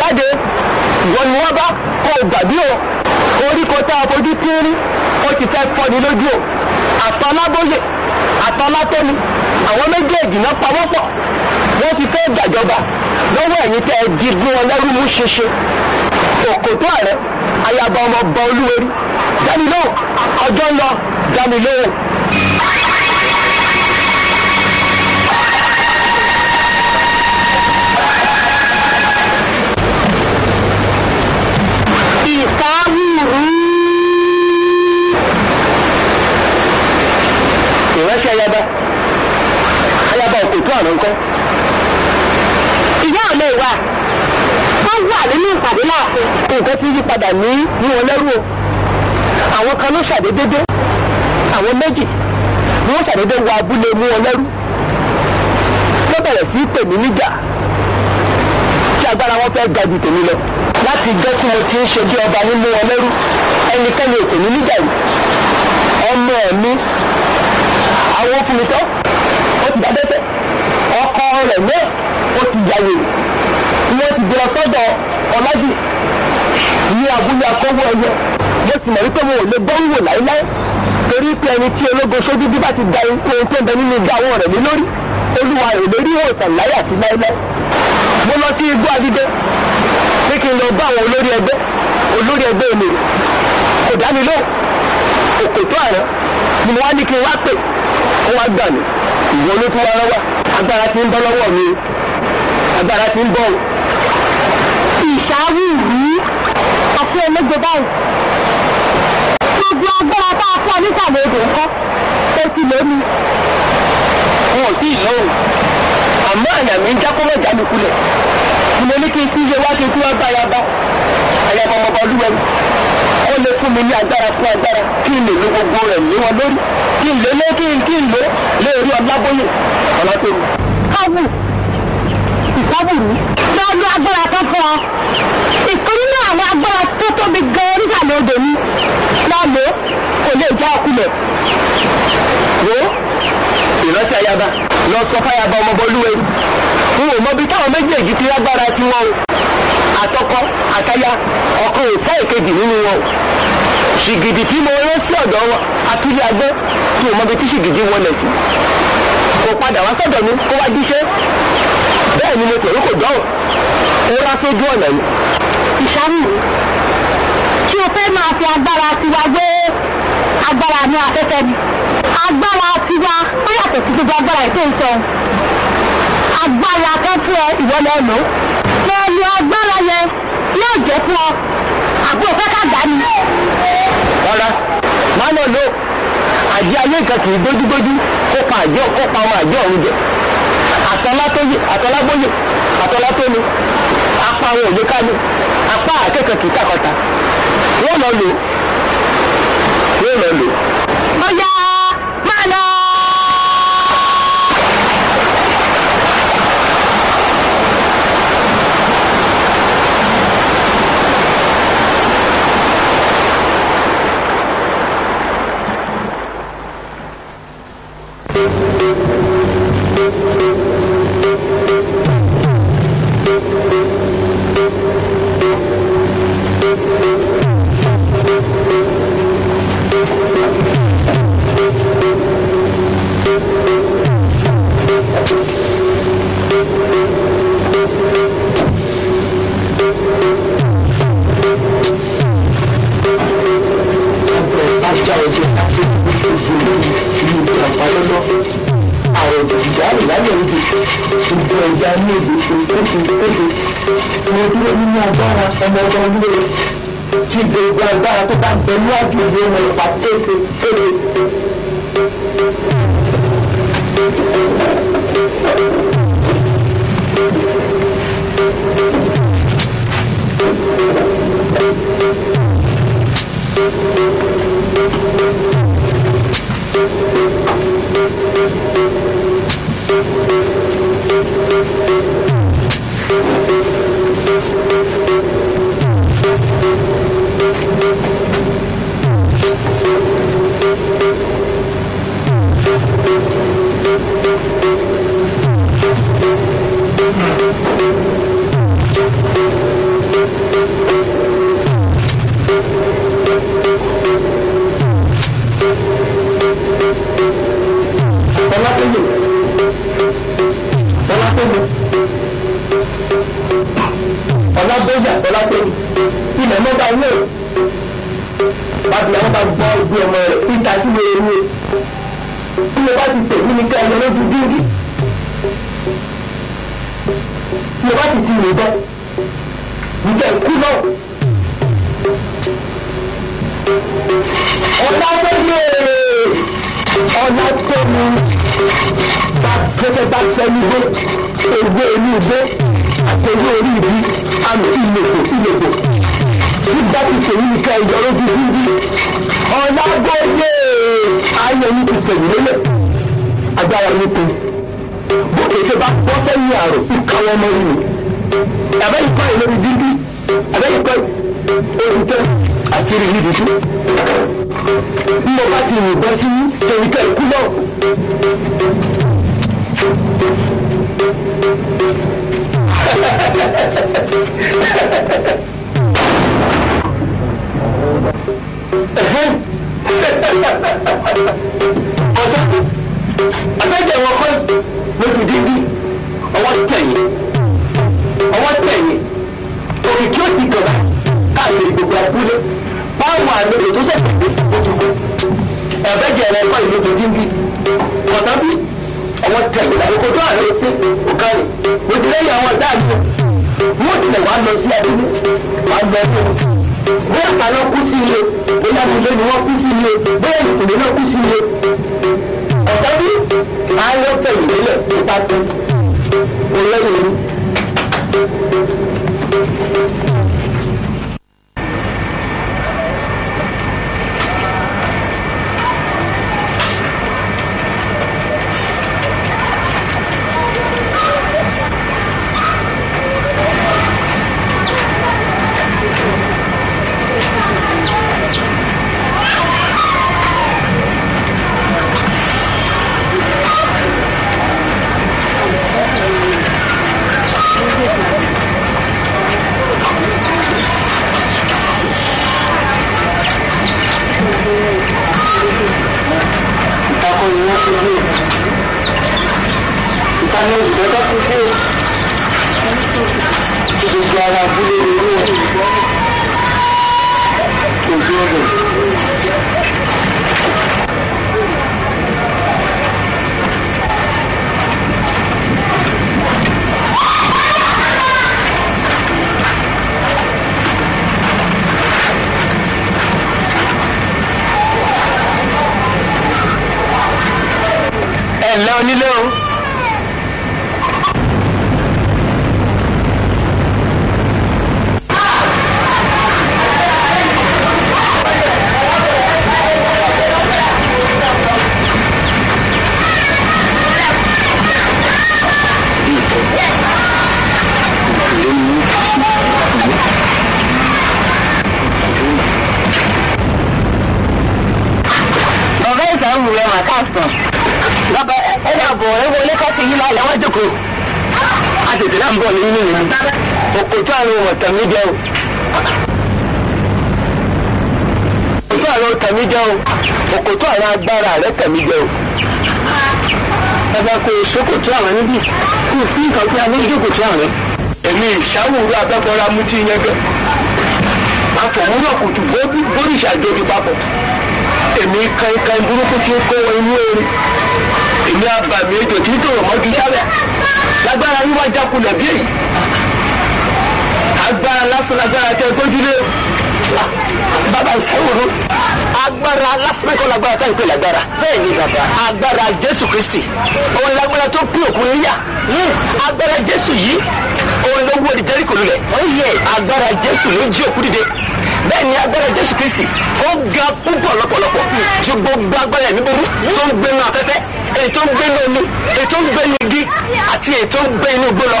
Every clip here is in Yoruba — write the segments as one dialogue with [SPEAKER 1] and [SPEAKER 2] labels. [SPEAKER 1] jáde ìwọ ni wọ́n bá kó o gbàgbé o oríko tá a fojú tíírín ó ti fẹ́ fọ́ni lójú o àtọ́lábóyè àtọ́látọ́ni àwọn méjèèjì náà pawọ́pọ̀ wọ́n ti fẹ́ gbàjọba lọ́wọ́ ẹ̀yin tẹ́ ẹ digun ọlẹ́rú mú ṣeṣe òkòtó ààrẹ ayaba ọmọ ọba olúwerí dáni lóhùn ọjọ́ ń lọ dáni lóhùn. ìránṣẹ́ ayaba ayaba ọkọ̀ tó àná ńkọ́. ìyá ọ̀lẹ wa wọ́n wà nínú ìpàdé láàfin. nǹkan ti yí padà ní ní ọlẹ́rù o àwọn kan ló ṣàdédé àwọn méjì ni wọ́n ṣàdédé wọ abúlé mú ọlẹ́rù wọ́n bẹ̀rẹ̀ sí í níjà tí agbára wọn fẹ́ ga ju tèmi lọ láti jẹ́ tí mo ti ń ṣe bí ọba nínú wọn lẹ́rú ẹnikẹ́ni ètò mi nígbà yìí ọmọ mi àwọn fún mi tọ́ ó ti dádẹ́tẹ̀ ọkọ rẹ̀ náà ó ti yàwé wọ́n ti jẹ́ sọ́dọ̀ ọlájì ní abúlé akọ́wọ́ ẹyẹ mo sì mọ̀ wípé mo ò lè dánwò láéláé torí pé ẹni tí ológun sójú bí bá ti da ohun tó ń bẹ nínú igbá àwọn rẹ̀ lé lórí olúwa rẹ̀ lórí òòsàn láyé àti láéláé mo lọ sí igbó adigun kí n lọ bá àwọn olórí ẹgbẹ́ olórí ẹgbẹ́ mi kò dá mi lóhùn òkè tó àná ni mo wá ní kí n wá pè ó wá gbà mí ìwọ ló tún wá rẹwà agbára ti ń bọ́ lọ́wọ́ mi agbára ti ń bọ́ o. ìṣááwí yìí àti ẹlẹgbẹ báyìí gbogbo agbára tá a fọ nísàlẹ̀ odò ńkọ́ ó ti lé mi. wọn ò tí ì lóhùn àmọ́ àyà mi ń já kó mọ̀já mi kulẹ̀ mo ní kí n kú iye wá kí n kú wá bá ayaba ayaba ọmọọba olúwẹ̀mí ó lè fún mi ní agbára fún agbára kí n lè lo gbogbo rẹ̀ lé wọn lórí kí n lè lé kí n kí n lè lé orí ọlábóyè ọlátẹ́mi. káwù ìsábùrú lọ́dọ̀ agbára kan fún ọ ìkórè náà àwọn agbára tó tóbi gan onísàlẹ̀ odò mi lọ́lọ́ kò lè já ọkùnrin. wo ìrántí ayaba lọ sọ fáyàbá ọmọbọlúwe n ò mọbi táwọn méjèèjì ti lágbára tiwọn àtọkọ àtaya ọkọ òfò èkejì nínú wọn ṣìgìdì tí mo rán sí ọ̀dọ̀ atúlé agbẹ́ tí ò mọbi tí ṣìgìdì wọlé sí kò padà wá sọ́dọ̀ mi kó wá díṣẹ́ bẹ́ẹ̀ ni mo pẹ̀lú kò dọ́rùn ó rá sójú ọ̀nà mi. ìṣàmì kí o fẹ́ máa fi agbára tiwa gbé agbára ní afẹ́fẹ́ ni agbára tiwa ó yàtọ̀ sí gbogbo agbára ẹ̀ tó ń sọ agbára kan fún ẹ ìwọ lọ lò agbára yẹn yóò jẹ́ fún ọ àbí òfẹ ká rárá máa lọ lo àjẹ ayé kan kì í dójúdójú kó pa àjọ kó pa ọmọ àjọ òun jẹ àtọlágbóyè àtọlátóni apá àwọn òye ká ní apá akẹ́kọ̀ọ́ kì kàkọta wọ́n lọ lò ó. rẹ tẹ̀mí jẹ o. bàbá kò sókòtò àwọn níbí kò sí nǹkan pé àwọn ìjókòtò àwọn. èmi ìṣàwòrán abẹ́bọra mú ti yẹn gẹ́. àfọ̀múrọ̀ kùtù bóríṣà jòdì papọ̀. èmi kankan burúkú tí ó kó wọ inú erin. èmi àbàmì ètò tí tòrò mọ́jú jábẹ́. lágbára yín wá jákulẹ̀ bí èyí. agbára lásán lágbára tẹ gbójúlé bàbá ìṣòro agbára lásán kọ́ lágbára táyì pé lágbára bẹ́ẹ̀ ni bàbá agbára jésù kristi òun lágbára tó pín òkun níyà agbára jésù yìí òun ló wó di jẹ́ríkò lulẹ̀ oh, agbára jésù ló jí òkú dìde bẹ́ẹ̀ ni agbára jésù kristi ó ga púpọ̀ lọ́pọ̀lọpọ̀ ju gbogbo agbára ẹ̀mí burú tó ń gbénu afẹ́fẹ́ èyí tó ń gbénu omi èyí tó ń gbénu igi àti èyí tó ń gbénu gbó lọ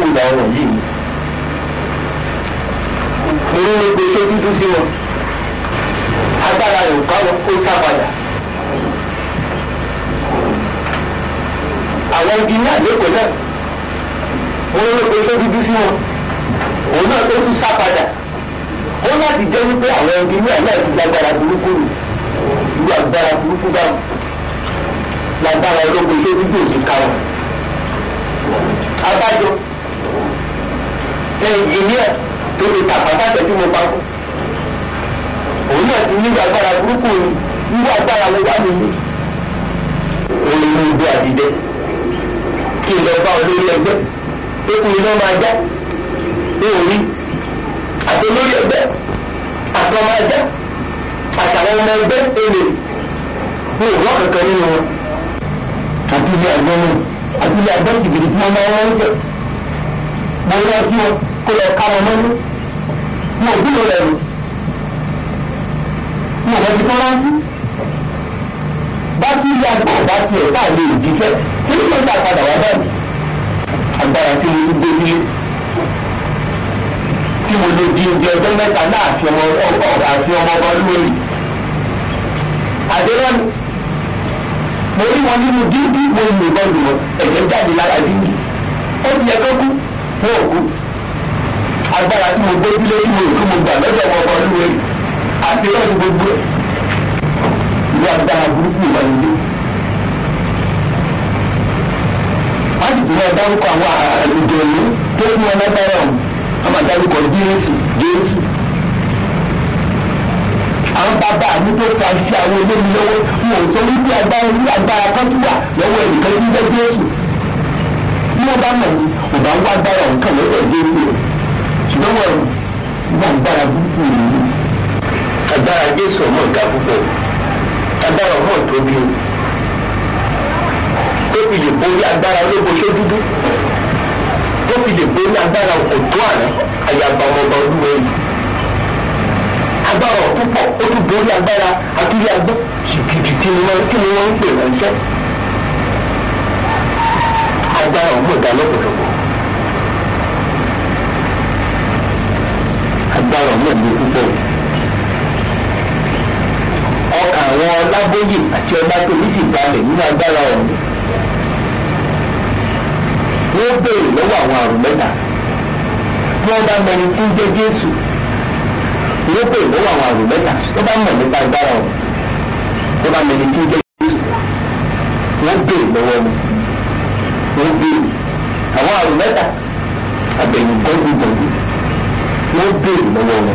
[SPEAKER 1] wù làwọn yìí ni mo ní gbé ṣé dúdú sí wọn agbára rẹ̀ bá wọn kó sá àwọn igi ní àlékòó náà mo ní gbé ṣé dúdú sí wọn òun náà tó tún sá ó láti jẹ́ wípé àwọn igi ní àlékòó ti lágbára burúkú nù ìlú agbára burúkú báwọn lágbára ológun ṣé dúdú òsì káwọn abájọ ẹnjìníà tó lè tàpátá tẹ̀sí mo pa fún. òun náà ti nígbà agbára burúkú ni nígbà agbára mo wá nìyí. òun ló gbé àdìdẹ kí n lọ bá olórí ẹgbẹ́ tó kù iná máa já ní orí àti olórí ẹgbẹ́ àtọmọ ẹgbẹ́ àtàwọn ọmọ ẹgbẹ́ èlè ní òwúrọ̀ kankan nínú wọn. àbílẹ̀ àgbọ̀nù àbílẹ̀ àgbọ̀sìgìrì tí wọ́n máa ń wọ́n ń fẹ́. mo rántí wọn kó lọ ká wọn mọ́lú mo bí mo rẹ̀ lò mo rẹ̀ ti tọ́lá sí bátí ilé àgbà bá tiẹ̀ sáà lè jíṣẹ́ kí ló ń gbà padà wá báyìí agbára tí mo gbé nílé tí mo lè di oúnjẹ ọjọ́ mẹ́ta náà àti ọmọ ọkọ àti ọmọ ọba lórí àdéhùn mo rí wọn nínú díndín mo lè bọ́ọ̀lù wọn ẹ̀jẹ̀ jáde lára díndín ó ti yẹ kó kú wọn kú agbára tí mo gbé bílé tí mo rò tí mo gbà lọ́jọ́ ọmọ olúwe àti lọ́dún gbogbo ẹ̀ ìlú agbára burúkú ìwà nílé. wọ́n ti tìlẹ̀ dárúkọ àwọn àlejò ìlú tó ní wọn lágbára ọ̀hún wọ́n máa dárúkọ jésù jésù. àwọn bàbá mi tó ta sí àwọn olómi lọ́wọ́ mo ò sọ wípé agbára ní agbára kan tún wà lọ́wọ́ ẹnìkan tí ń jẹ́ jésù. bí wọ́n bá mọ̀ ní ọ̀bá ń wá agbára ọ̀hún kàn lọ́wọ́ jésù rẹ̀ lọ́wọ́ ìgbà agbára burúkú yìí agbára jésù ọmọ ìka púpọ̀ agbára ọmọ ìtóbi tó fi lè borí agbára ológo ṣó dúdú tó fi lè borí agbára òkòtó àná àyàgbà ọmọọba olúwa yìí agbára púpọ̀ ó tún borí agbára àtúnyẹ agbó ṣìkìtì tí mo máa ń pè ránṣẹ́ agbára ọmọ ìdálọ́pọ̀ gbàrọ̀ náà ní púpọ̀ ọkàn àwọn ọlábóyè àti ọba tóbi sì balẹ̀ nínú agbára ọ̀hún wọ́n béèrè lọ́wọ́ àwọn àrùn mẹ́ta bí wọ́n bá mọ ẹni jẹ́ Jésù wọ́n béèrè lọ́wọ́ àwọn àrùn mẹ́ta wọ́n bá mọ̀ nípa agbára ọ̀hún wọ́n bá mọ ẹni jẹ́ Jésù wọ́n béèrè lọ́wọ́ wọn wọ́n béèrè àwọn àrùn mẹ́ta àbẹ̀yìn gbọ́ngbọ̀ngbọ̀ngbọ̀ wọ́n béèrè lọ́wọ́ wọn.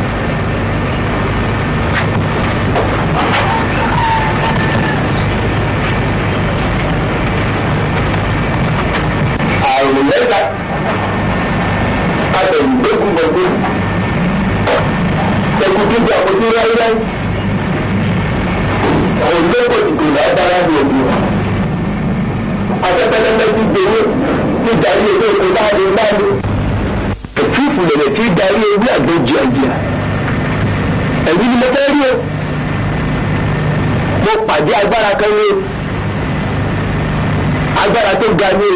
[SPEAKER 1] àrùn mẹ́ta àtẹ̀gbẹ́kùn gbẹ̀gbẹ́ ẹ̀kú tó gbà kó tó ráúráú kò lóko ìgò lágbára ní òbí wọn. àtẹ̀tẹ̀lẹ́gbẹ́ ti gbèrú nígbà yìí èdè òkú bá rí bá kẹfíìfù lẹ̀lẹ̀ tí darí ewé àgbẹ̀jẹ̀ àgbẹ̀ ẹ̀yìn ni mo fẹ́ rí o mo pàdé agbára kan ní agbára tó ga ní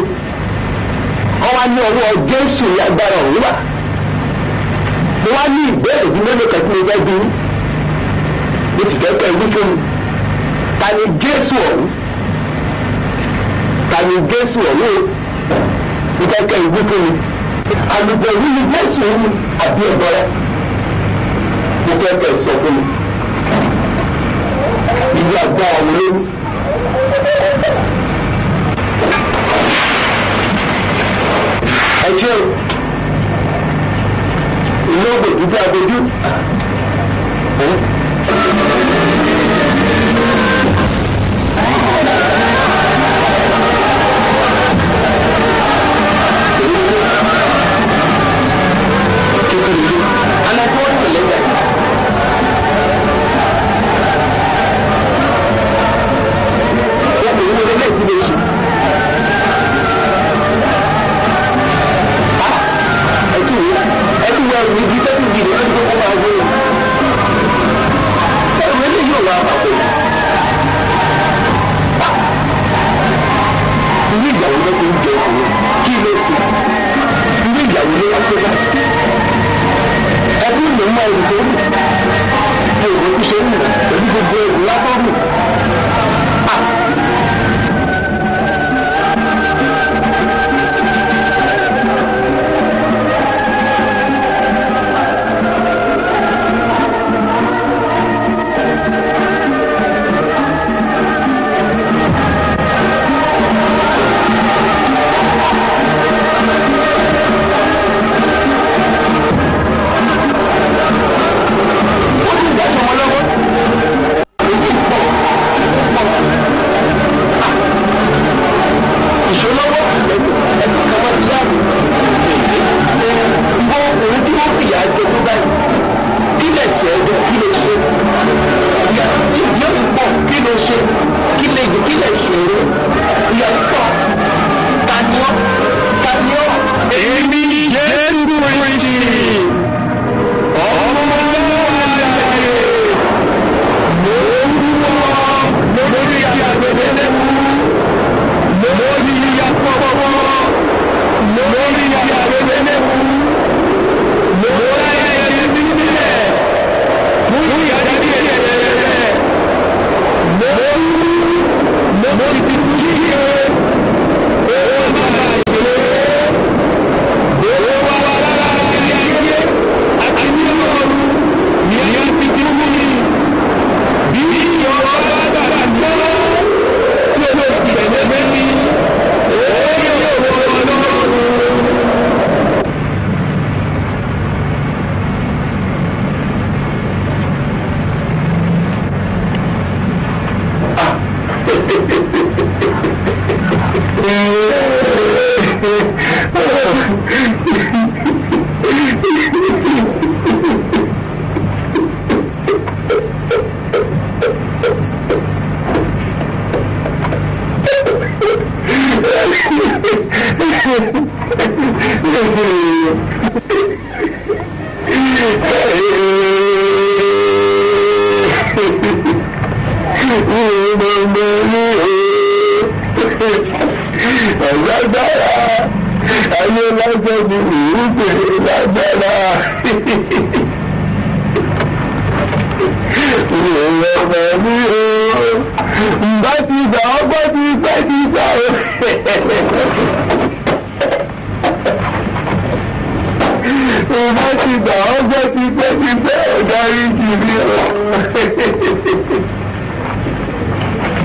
[SPEAKER 1] ọwọ́ ní ọwọ́ Jésù ní agbára ọ̀hún wà mo wá ní ìbéèrè bí mélòó kan tí mo fẹ́ bí mo ti fẹ́ pẹ́ wí fún mi ta ni Jésù ọ̀hún ta ni Jésù ọ̀hún o mo fẹ́ kẹ́ ìwí fún mi àlùbẹ̀rù ni jésù ń àbí ọ̀dọ́ rẹ̀ mo fẹ́ kẹ́ sọ fún mi ìdí àgbà àwọn olórí. ẹ ṣe ìlú ògbòdú bí agbójú. Ah, ah, ìdílé ṣe. ayé lásán ni ìrúfẹ́ lágbára ìrọ̀lẹ́ ní o bá ti gbà ọ́ bá ti fẹ́ ti gbà ọ́. Ìbá ti gbà ọ́ bá ti fẹ́ ti fẹ́ ọ̀darí kiri ọ̀.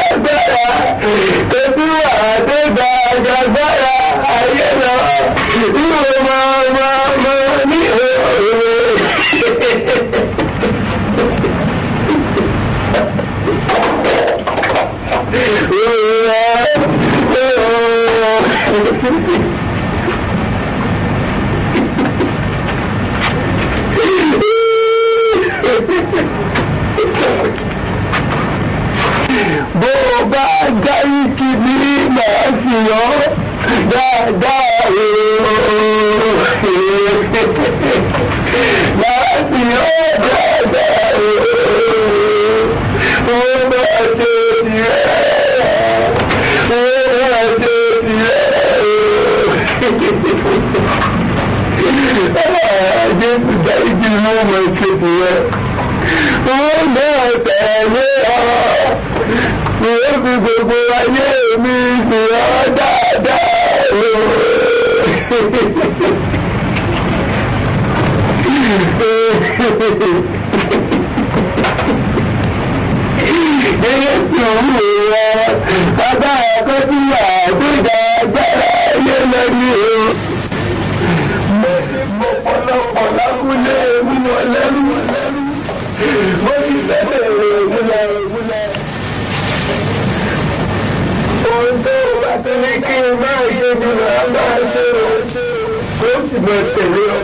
[SPEAKER 1] lágbára tẹ̀sí wàá tó gba àjàgbára ayé lọ ìwọ máa máa máa ní òwe. Thank you. bó o bá dárí kìíní màá sì yọ dáadáa ooo màá sì yọ dáadáa ooo ó máa ṣe tirẹ̀ ó máa ṣe tirẹ̀ ooo jésù dárí kìíní màá ṣe tirẹ̀ ó máa tẹ̀lé ọ ni ó fi gbogbo ayé mi sì ọ́ dáadáa o. Ilé tí ò ń wò wọ́n, bàbá àkọ́túwà tó dá agbára ayé lọ ní o. Ọ̀pọ̀lọpọ̀ lákúlé mi lọ lẹ́rú. Mo ti fẹ́ bẹ̀rẹ̀ mi lọ. ohun tó o bá ti ní kí n bá ṣe ni màá bá ṣe o kó sì mọ tẹ̀lé ọ.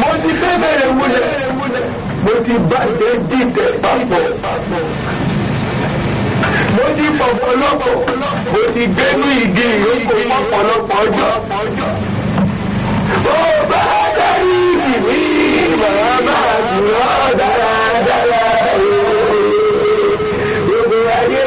[SPEAKER 1] mo ti fẹ́ bẹ̀rẹ̀ wúlẹ̀ mo ti bá dé dìtẹ̀ papọ̀ mo ti pọ̀pọ̀ lọ́pọ̀ mo ti gbẹ́nu igi ìyókù pọ̀pọ̀lọpọ̀ ọjọ́. ó bá dárí ìdìbò yìí màá bá àdúrà dárí.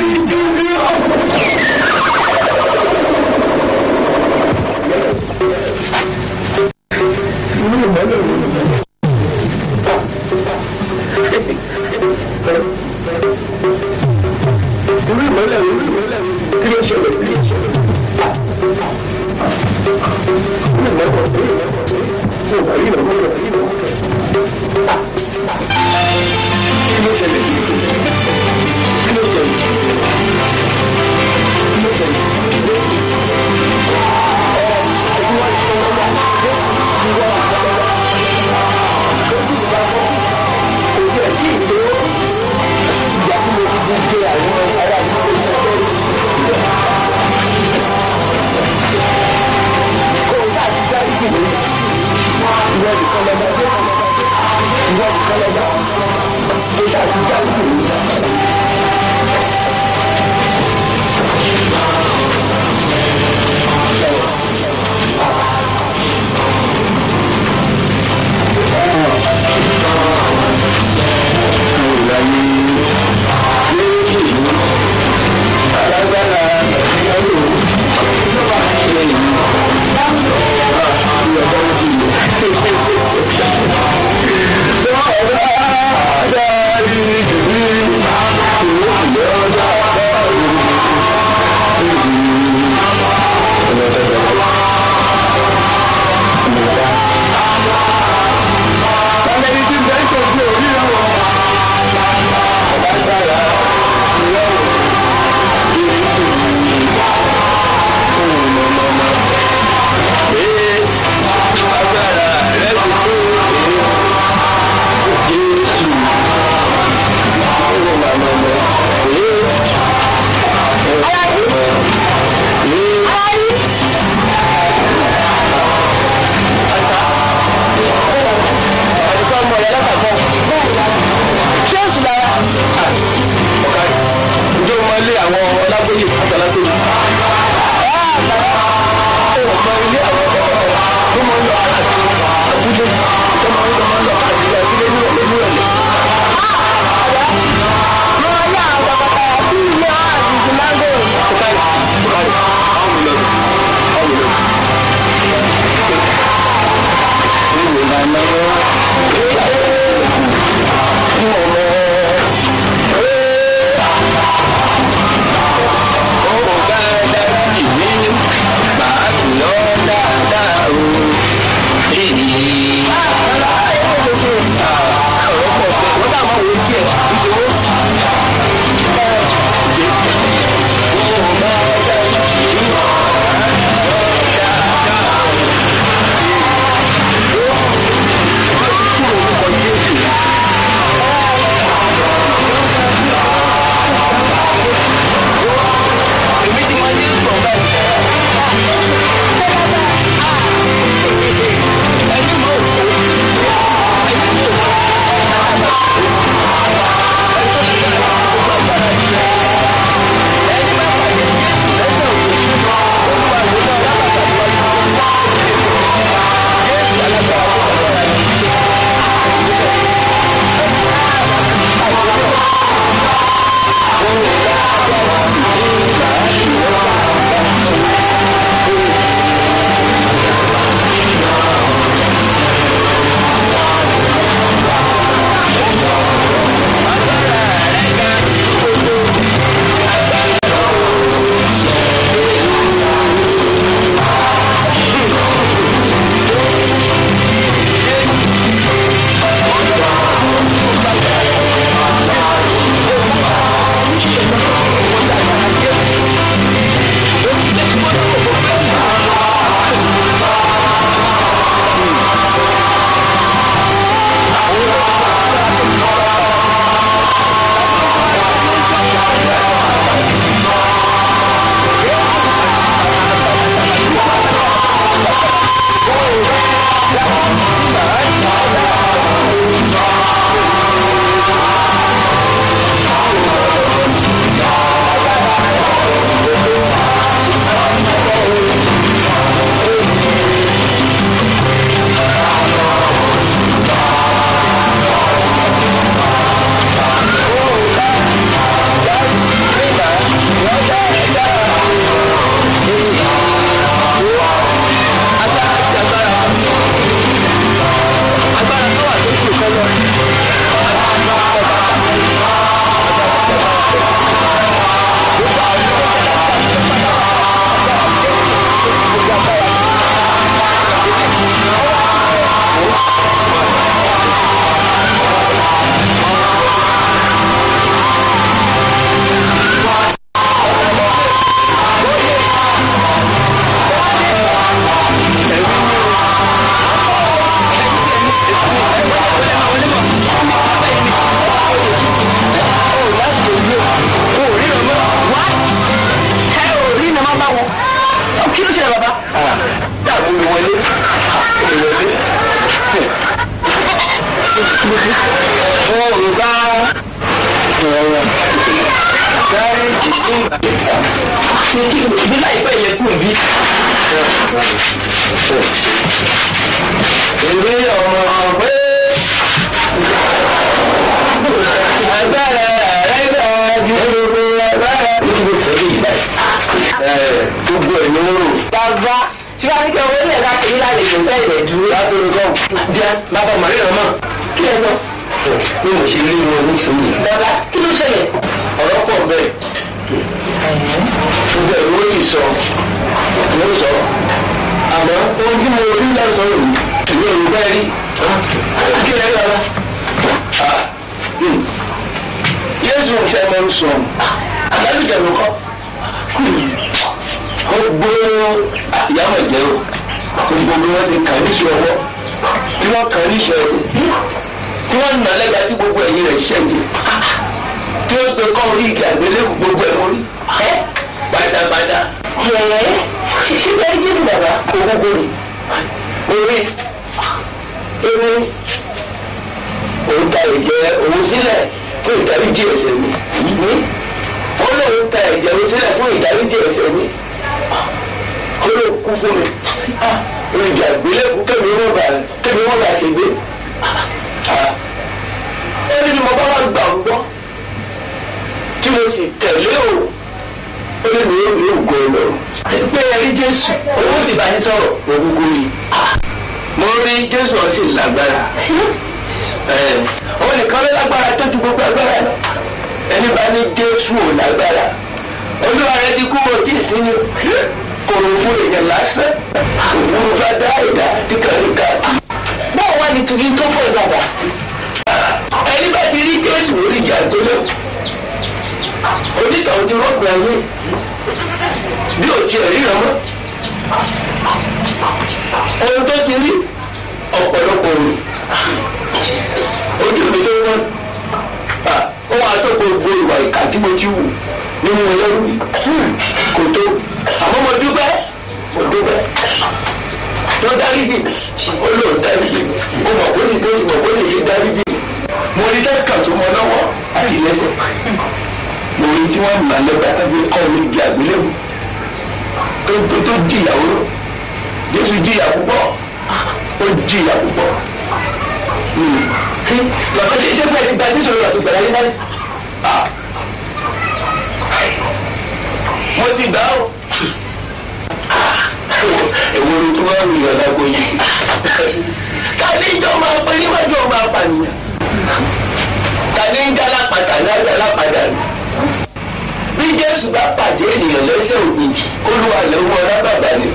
[SPEAKER 1] Thank you. gbogbo wọn ti kàn níṣẹ́ ọwọ́ tí wọ́n kàn níṣẹ́ ẹ̀rù tí wọ́n nà lẹ́gbàá tí gbogbo ẹ̀yìn rẹ̀ ṣẹ̀yìn tí wọ́n gbé kọ́ orí ìgbà gbélébù gbogbo ẹ̀ mórí ẹ́ bàdàbàdà. yẹ̀yẹ́ ṣíṣe bẹ́ẹ̀ jésù bàbá ogógó rè orí orí òun ta ẹ̀jẹ̀ òun sílẹ̀ fún ìdáríjì ẹ̀ṣẹ̀ mi ní ó lóun ta ẹ̀jẹ̀ òun sílẹ̀ fún ìdáríjì ẹ̀ṣẹ̀ mi ó lóun kú fún mi ìjà ìgbélébù kébì wọn bá kébì wọn bá ṣe gbé ah. ẹni ni mo bá wà gbà ń gbọ́ tí mo sì tẹ̀lé o ó lè mìíràn ní ògo ọlọ́run. pé ẹrí jésù owó sì bá yín sọ̀rọ̀ ògùnkù rí mo rí jésù ọ̀sìn lágbára òun nìkan ló lágbára tó ju gbogbo agbára lọ ẹni bá ní jésù ò lágbára olúwa rẹ ti kú òjì sí ni korofure yẹn lásán òwúrò bá dá ìdá kíkàríkà. báwo wá ní tuntun tó fọ ìdàgbà. ẹni bá ti rí jésù lórí ìjà tó lé onítàwọn ti rọ́ọ̀bù ayé bí ò tiẹ̀ ríran mọ́ ohun tó ti rí ọ̀pọ̀lọpọ̀ rò ojú mi tó wọ́n ó wàá tó gbogbo ìwà ìkà tí mo ti wù nínú ẹlẹ́rú kò tó àmọ́ mo dúpẹ́ mo dúpẹ́ tó dárí jì ó lò dárí jì mo mọ̀ kó ní tó ti mọ̀ kó ní yé dárí jì mo rí kẹ́kẹ́ tó mọ lọ́wọ́ àti lẹ́sẹ̀ mo rí tí wọ́n mọ̀ lẹ́gbẹ́ àtàgbé kọ́ mi di àgbélébù tó tó tó jìyàwó Jésù jìyà púpọ̀ ó jìyà púpọ̀ lọ́kọ́ hmm. ṣe ṣé pẹ̀lú gbajú sọ̀rọ̀ àti gbàdáyé náà mo ti gbà ó èwo ló tún máa ń rìn ọ̀la kò yí tani ìjọ máa pé níwájú ọmọ apànìyàn tani ń dálá pàtà ní àdálá padà nù bí Jésù bá pàdé ènìyàn lẹ́sẹ̀ òbíjì olúwa lè wọ ọlá bàbá ni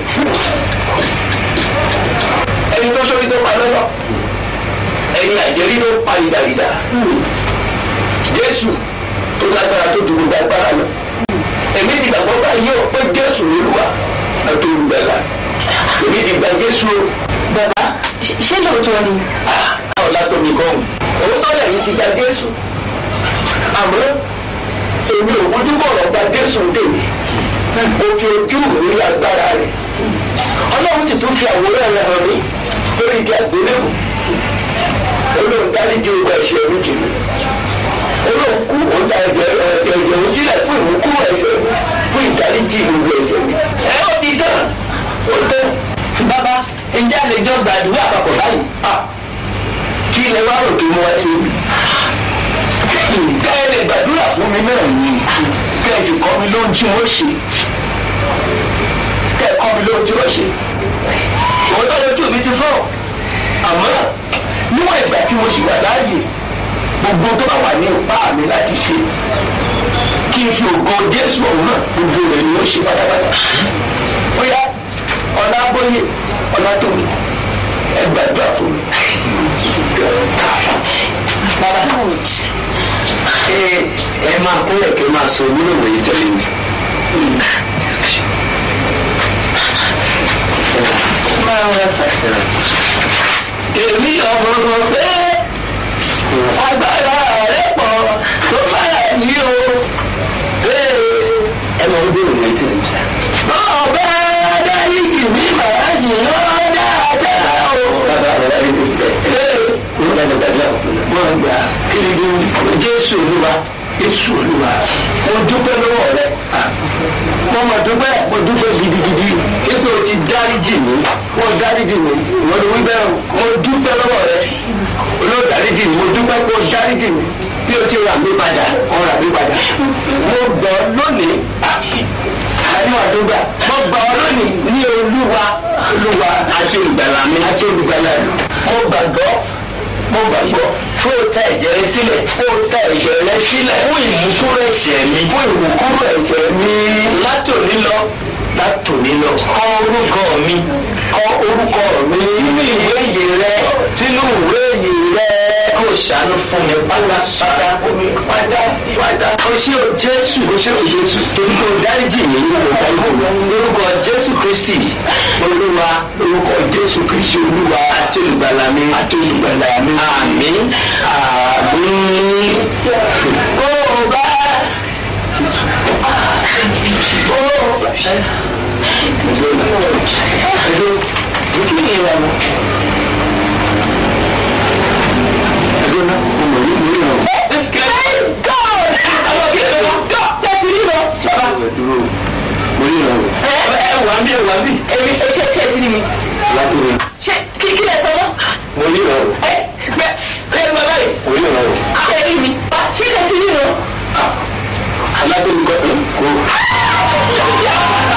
[SPEAKER 1] ẹni tó sórí tó pa lọ́lọ́ ẹni àjẹrí ló pa ìdàrídà Jésù tó lágbára tó ju gbogbo agbára lọ èmi ti gbàgbọ́ báyìí ó pé jésù olúwa àti olùgbàlà èmi ti gba jésù o. bàbá ṣé lóòótọ́ ni. Ah, àwọn látọ̀ mi kọ́ òun tó lẹ́yìn ti gba jésù àmọ́ èmi ò fojú bọ̀rọ̀ gba jésù dèmi òkè ojú mi lágbára rẹ̀ ọlọ́run sì tún fi àwòrán rẹ̀ hàn mí lórí ìdí àgbélébù olóńgbàlejò ìgbà ìṣẹ̀rù jìnnà olóòkú ọ̀dà ẹ̀jẹ̀ ẹ̀jẹ̀ òsílẹ̀ fún ìwúkú ẹ̀ṣẹ̀ fún ìdáríjì gbogbo ẹ̀ṣẹ̀ ẹ ó ti tán ó tán bàbá ǹjẹ́ àlè jọ gbàdúrà àpapọ̀ báyìí kí ilẹ̀ wá rò kí mo wá ṣe nǹkan ẹ̀ lè gbàdúrà fún mi náà ni kẹ́ẹ̀sì kọ́ mi lóhun tí wọ́n ṣe kẹ́ẹ̀kọ́ mi lóhun tí wọ́n ṣe òótọ́ lójú mi ti fọ́ àmọ́ níwọ̀n ìgbà tí mo ṣì wà láàyè gbogbo tó bá wà ní ìpá mi láti ṣe kí n fi ògo Jésù ọ̀hún náà gbogbo rẹ̀ ni ó ṣe pátápátá bóyá ọ̀nà abóyè ọ̀nà tóbi ẹgbàdúrà fún mi. bàbá ṣe ẹ máa kó ẹ̀kẹ́ máa sọ onílòwò yìí tẹ̀lé mi. èmi ọ̀rọ̀ rẹ̀ bẹ́ẹ̀ agbára rẹ pọ̀ tó máa ní o. ẹ máa ń gbèrò ní ètò ìjà. ọba dáríkì mi màá sì lọ dáadáa o. bàbá bàbá yìí ló bẹ ẹ ló bá ní bàbá wọn gbà kí ni jésù olúwa jésù olúwa mo dúpẹ́ lọ́wọ́ rẹ mo mọ̀ dúpẹ́ mo dúpẹ́ gidigidi pé o ti dáríjì mi wọ́n dáríjì mi wọ́n ló wí bẹ́ẹ̀ mo dúpẹ́ lọ́wọ́ rẹ olóòdáríjì mi mo dúpẹ́ pé o dáríjì mi bí o ti rà mí padà o rà mí padà mo gbọ́ lónìí àánú àdúgbà mo gbà ọ lónìí ní olúwa olúwa àti olùgbàlà mi àti olùgbàlà mi mo gbàgbọ́ mo gbàgbọ́ kó o ta ẹ̀jẹ̀ rẹ sílẹ̀ kó o ta ẹ̀jẹ̀ rẹ sílẹ̀ fún ìmúkúrò ẹ̀ṣẹ̀ mi fún ìmúkúrò ẹ̀ṣẹ̀ mi látòní lọ látòní lọ kọ orúkọ mi kọ orúkọ mi sínú ìwé ìyè rẹ sínú ìwé ṣàánú fún mi pátápátá pátá pátá. o ṣé o jésù o o jésù torí kò dáríjì mi ní ọ̀gá ìlú lórúkọ jésù kristi olúwa lórúkọ jésù kristi olúwa àti olùgbàlà mi àti olùgbàlà mi àmín àmín. o bá o bá. Thank you. ti rí lọ. bàbá mo rí lọ. ẹ ẹ wà mí ẹ wà mí. èmi ẹ ṣe ṣe ti rí mi. látò mi. ṣe kí kí lẹ sọmọ. mo rí lọ. ẹ bẹ ẹ bàbá rẹ. mo rí lọ. àṣẹ rí mi. ṣé ẹ ti rí lọ. alátò kọ́ ẹ ah! kó.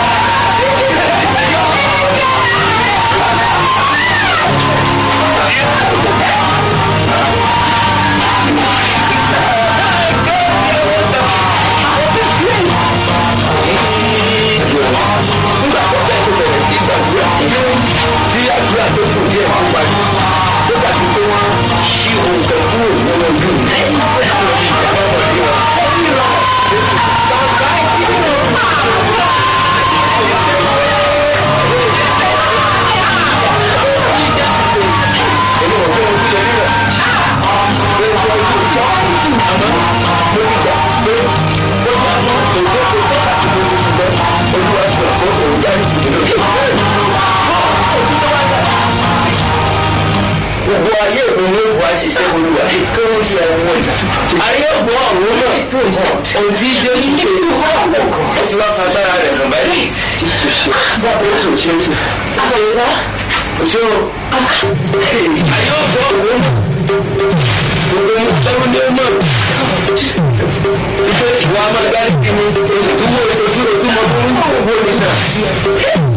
[SPEAKER 1] she holds the food will do that. ọba yóò gbọ́ yóò wá ṣiṣẹ́ olúwa tó ń ṣe ọmọ yìí. a yóò gbọ́ ọ̀run náà òbí dé ṣe ó ti wá fagbára rẹ̀ fún báyìí. bàbá ó sọ ṣe é àyẹ̀wò ṣe ó a yóò gbọ́ ọ̀run òun ọdún ní ọmọ ìfẹ́ ìwà amágbá ní kíni oṣù tó wọ ojú ojú mọ́ fún owó nìkan.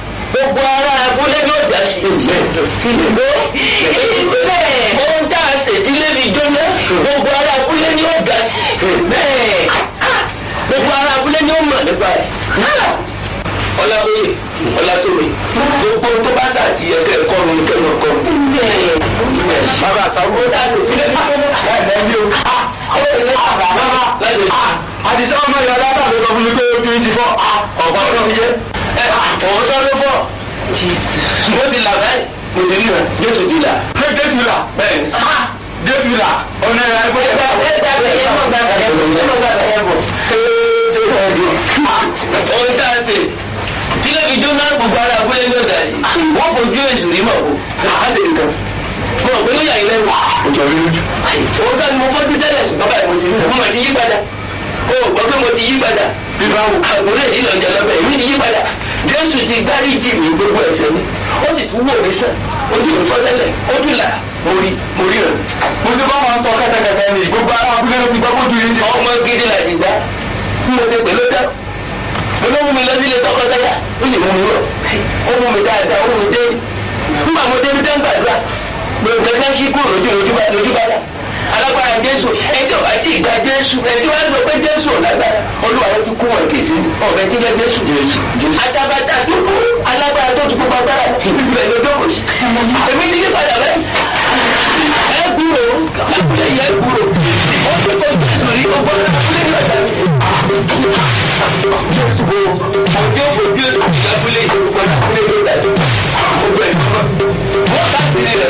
[SPEAKER 1] gbogbo ara abúlé yóò dá sílẹ̀ sílẹ̀ ohun tá a ṣèdílé mi jóná gbogbo ara abúlé yóò dá sílẹ̀ gbogbo ara abúlé yóò mọ̀ nípa ẹ̀ ọlábóyè ọlátòmí gbogbo tó bá ṣàtì yẹ kẹ ẹkọ ọrùn kẹ mọ kọrùn. bàbá àtàwọn ọmọ ilé ẹ bí o. ó ti ní bàbá láti. àdìsẹ́ ọmọ ìyá látàlú sọ fún mi pé ó ti ń jibọ́. ọ̀pọ̀ ọlọ́run jẹ́ òun tó ló bọ̀ ṣùgbọ́n ti là báyìí mo ti rí rẹ̀ jésù ti là. ṣé jésù là bẹ́ẹ̀ ni jésù là ọ̀nà ẹ̀rọ ẹgbẹ́ yẹn bá wà. ẹ yẹn mọ̀ gbàgbé yẹn bọ̀ ẹ mọ̀ gbàgbé yẹn bọ̀ ohun tá a ṣe tílẹ̀ fi jóná gbogbo ara abúlé ní ọ̀dà yìí wọ́n fojú èṣù rí mọ̀ o àádé nǹkan mo rò pé ó lẹ́nu. ohun tá a ní mo o gbọ́ pé mo ti yí padà bíbáwo ah, àkúrẹ́ yìí lọ́jà lọ́bẹ̀ èmi ti yí padà jésù ti dáríjì mi gbogbo ẹ̀ṣẹ̀ mi ó sì tún wò mí sàn ó sì tún fọ́tẹ́lẹ̀ ó tún là mo rí rẹ̀. mo ti bá wọn sọ kẹtẹkẹtẹ ni gbogbo ara abúlé ló ti gbọ́ bójú yìí jẹ. ọmọ gidi la ti gbá bí mo ṣe pè ló dá mo ló mú mi lọ sílé tọkọtaya ó sì mú mi rọ ó mú mi dáadáa ó mú mi dé nígbà mo dé bí dẹ́ńgbàdúrà gbọ̀ngàn ṣí kúrò lójú lójú bá dá alágbára jésù ẹni bá ti gba jésù ẹni tí sọ pé jésù ò olúwa yóò ti kú wọn kejì ọ̀rẹ́ tí jẹ́ jésù jésù. àtàbàtà dúró alágbára tó ti gbogbo agbára ìlú ẹ̀ lọ́jọ́ kò sí. èmi ní ìpadà bẹ́ẹ̀ ẹ gbúrò ẹ yẹ gbúrò ó ti kọ jésù rí ọgbọ́n lábúlé ní ọ̀dà jésù wo ọjọ́ fojú lábúlé ní ọgbọ́n lábúlé ní ọ̀dà gbogbo ẹ̀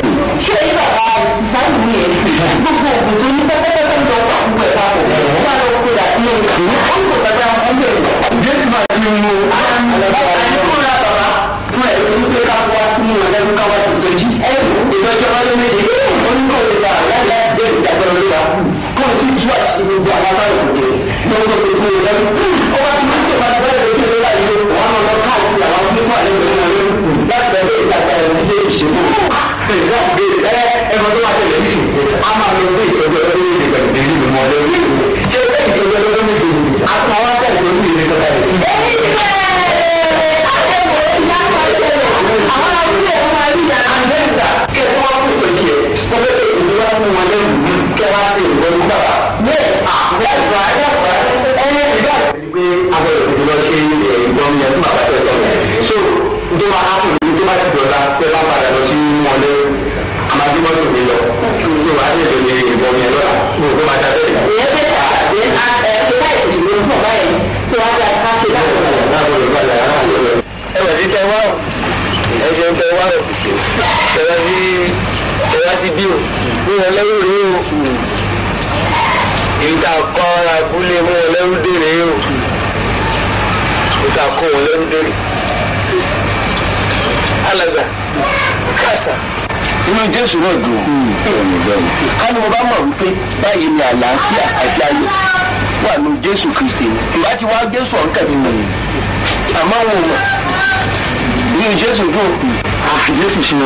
[SPEAKER 1] ìsáàlù yẹn gbogbo ògùn tó ní pẹ́pẹ́pẹ́pẹ́ ń lọ pa gbogbo ẹ̀ papọ̀ wọ́n máa lọ kó dà sí ẹ̀yìn ó ń kó bàbá wọn lè rò. jésù máa ti mú ọ̀tà ní kó ra bàbá fún ẹ̀ ló ń pé ká wá sí mi ọ̀lẹ́nu ká wá sí sọ́jí ẹ̀rù ìtọ́jú ọlọ́dún méje oníkóòlù bá yálà jẹ́ ìdàgbọ́n ló wà kó o sì tú àti gbogbo àwọn bá yòókù jẹ lọ́wọ́ gbogbo ìlẹ́nu ó wá sí ti máa bẹ́ẹ̀ lókè lọ́la yìí wọn lọ káàkiri àwọn fífọ́ àlejò náà lórí láti ẹgbẹ́ ìdàgbà ẹ̀ oríṣiríṣi ìpè a máa lọ gbé ìtọ́jú ọlọ́dún méje pẹ̀lú èyí ni mo lè rí ìwò ṣé ilé ìtọ́jú ọlọ́dún méje ni àpá wa tẹ̀ lórí ìlú kọta yìí. èyí ti bẹ̀rẹ̀ àtẹ̀wò ìyá kan ṣẹlẹ̀ àwọn arúgbó ẹ̀ máa rí ìyá àndẹ́gbà kẹfọ́ àkókò tiẹ̀ wọ́n fẹ́ kẹ́ ìlú wa fún wọn lẹ́nu kẹwàá sí ìwọ ní bàbá. bẹ́ẹ̀ àgbàgbà àgbàgbà ẹni ìgbà pé àwọn ìdílé lọ ṣe ìgbọ́n yẹn fún bàbá tẹ̀ tọ́lẹ̀ so tó máa hápù tó bá ti dọ̀la tẹ́ bá padà lọ sí wọn lẹ́nu àmàdúgbò tó gbé lọ wá ní ìdílé ìbọn yẹn lọ́la mo kó máa dábẹ́ ìyá. ìyẹn fẹ́ ta ẹ̀ ẹ̀ ṣe láì sí ìlú pọ̀ báyìí tí wọ́n gba ẹ̀ka ṣe láti wọ̀. láàbò ló balẹ̀ ara rẹ̀ lọ. ẹ wẹ̀ sí tẹ wá o ẹ ṣe ń tẹ wá o tẹ̀wá sí tẹ̀wá sí bí o bí wọn lẹ́rù rè o ìta kọ́ ara abúlé mú wọn lẹ́rù dè rè o ìta kọ́ wọn lẹ́rù dè rè. alàgbà kásá inú jésù náà dùn ká ní mo bá mọ̀ wípé báyìí ni àlàáfíà àti ayọ̀ wà ní jésù kristi ìbá ti wá jésù ọ̀nkà ti mọ̀ àmọ́ wọn ò mọ̀ ní jésù dùn ah, jésù ṣe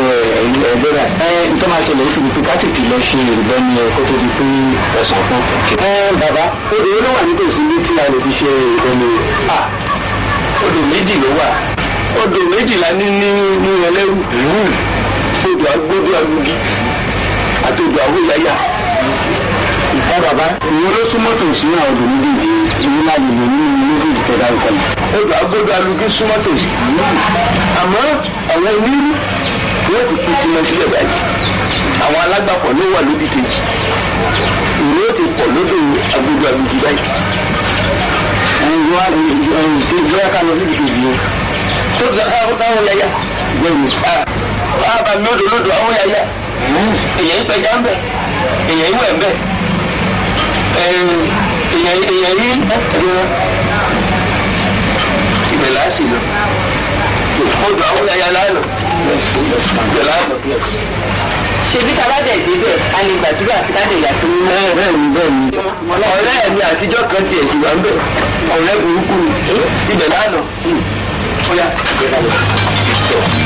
[SPEAKER 1] ẹgbẹ́ra ẹ nítorí máa ṣẹlẹ̀ ìṣòro pé kátìkì lọ ṣe ìrìbọn ni ẹ kó tó di pé ọ̀sán kan. ẹ eh, bàbá obìnrin ló wà nítòsí ní tí a lè fi ṣe ìrìbọn ni. Ah, odò méjì ló wà odò méjìlá ní ní ní ẹlẹ́rù. Hmm àtòjò agbójú agungi àtòjò àwòyáyà. ẹ bàbá ìwọ ló súnmọ́ tòsí náà odò méjèèjì ìwọ náà lè lò nínú méjèèjì tó dárúkọ yìí. odò agbójú agungi súnmọ́ tòsí. àmọ́ àwọn onírú yóò ti kú tiwọn sílẹ̀ báyìí àwọn alágbàpọ̀ ló wà lóbi kejì ìró ti pọ̀ lódò agbójú agungi báyìí. ìwọ ìjọba kan lọ sí ibi kejì yẹn. tó ti sọ káwọn yáyà. bẹ́ẹ̀ ni bàbá lódò lódò amúyáyá èyàn ìpẹjà ń bẹ èyàn ìwẹ̀ ń bẹ èyàn èyàn yí ibẹ̀ láàsì lọ odò amúyáyá lánà ibẹ̀ lánà ṣebí tabadẹ ìdíbẹ a lè gbàdúrà àti káde ìyàtọ̀ nínú. bẹ́ẹ̀ ni bẹ́ẹ̀ ni ọ̀rẹ́ mi àtijọ́ kan tiẹ̀ sì wà ń bẹ̀ ọ̀rẹ́ burúkú ibẹ̀ lánà ó yà ibẹ̀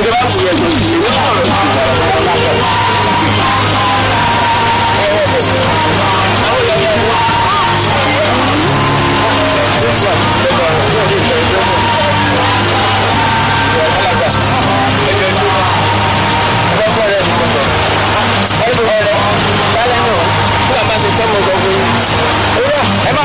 [SPEAKER 1] ẹ máa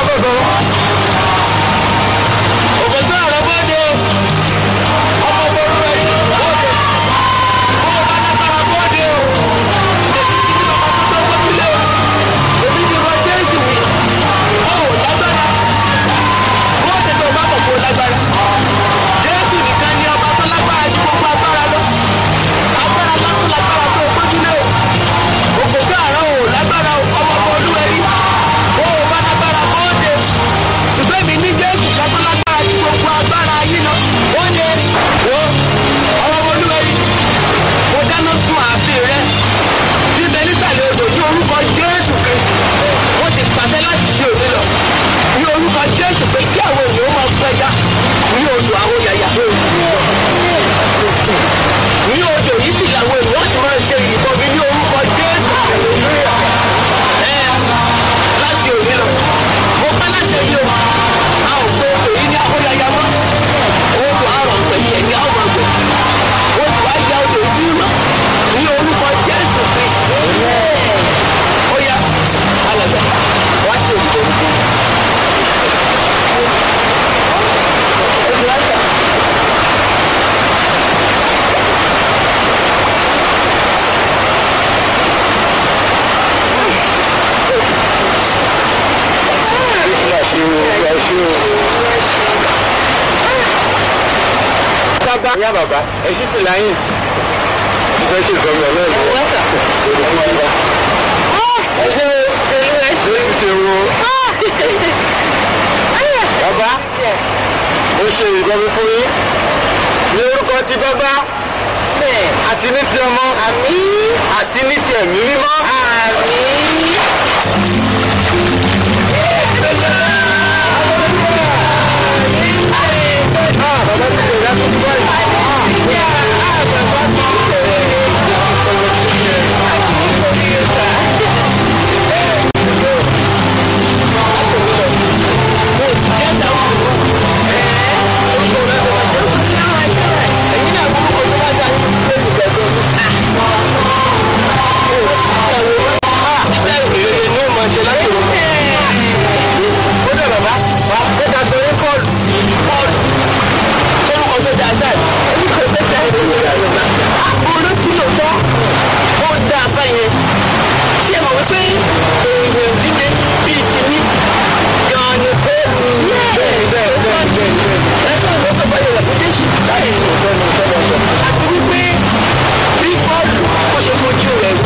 [SPEAKER 1] olúwẹ̀rí o ò bá lágbára kọ́ ọ́ dé ṣùgbọ́n èmi ní jésù kẹ́tọ́ lágbára ju gbogbo agbára yín lọ ó lè wo ọmọ olúwẹ̀rí mo dáná sun ààfin rẹ síbẹ̀ nísàlẹ̀ odò ní orúkọ jésù kristu wọ́n ti pàṣẹ láti ṣe òní lọ ní orúkọ jésù pé kí àwọn ènìyàn máa pẹ́já ní odò àwọn yàyà. 没有我。bàbá ẹ ṣí pè láyìn mo fẹ́ ṣe ìkọ́mi ọ̀rẹ́ mi wọ́n lórí fún wa. ẹ ṣe olúwa ṣe. lórí ṣe wo. bàbá mo ṣe ìkọ́mi fún yín ní orúkọ ti bàbá àti ní ti ọmọ àti ní ti ẹ̀mí mímọ́.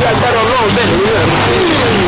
[SPEAKER 1] agbára ọlọ́run bẹ́ẹ̀ lórí ẹ̀rọ.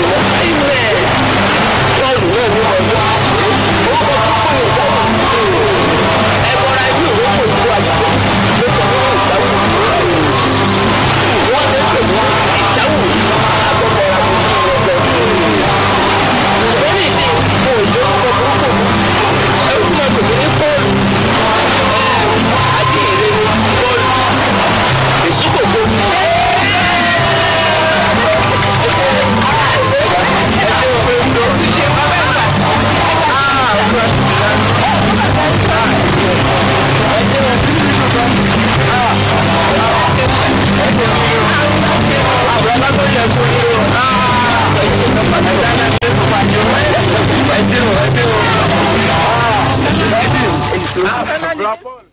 [SPEAKER 1] Bravo.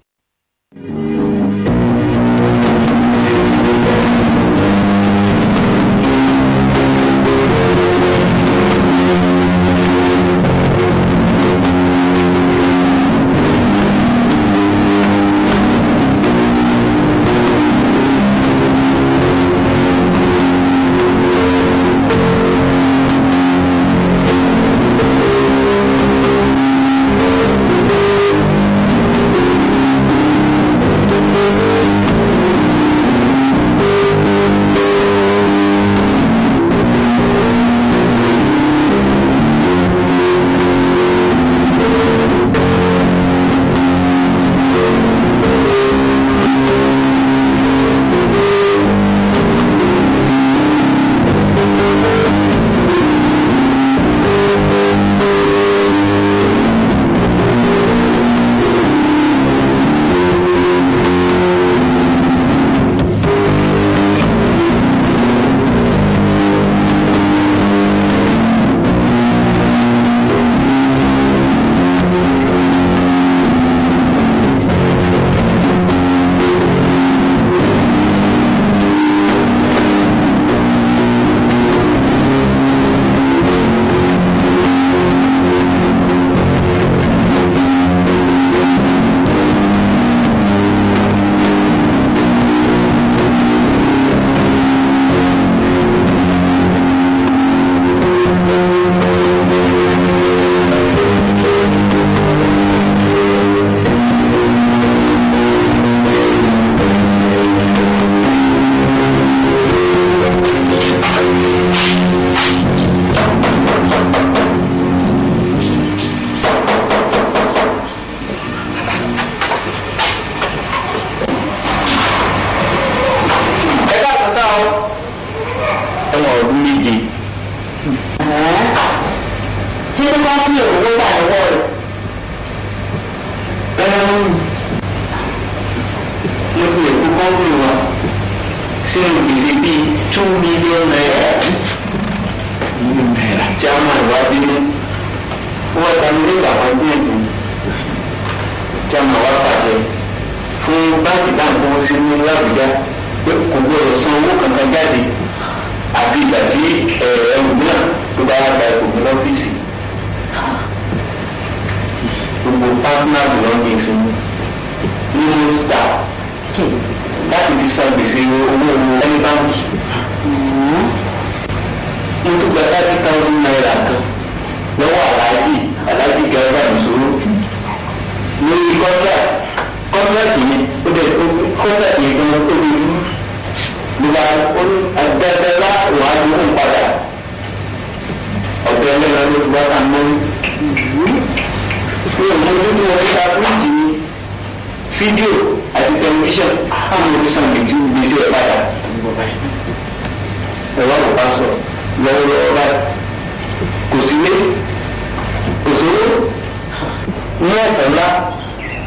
[SPEAKER 1] ní ẹ̀sẹ̀ ńlá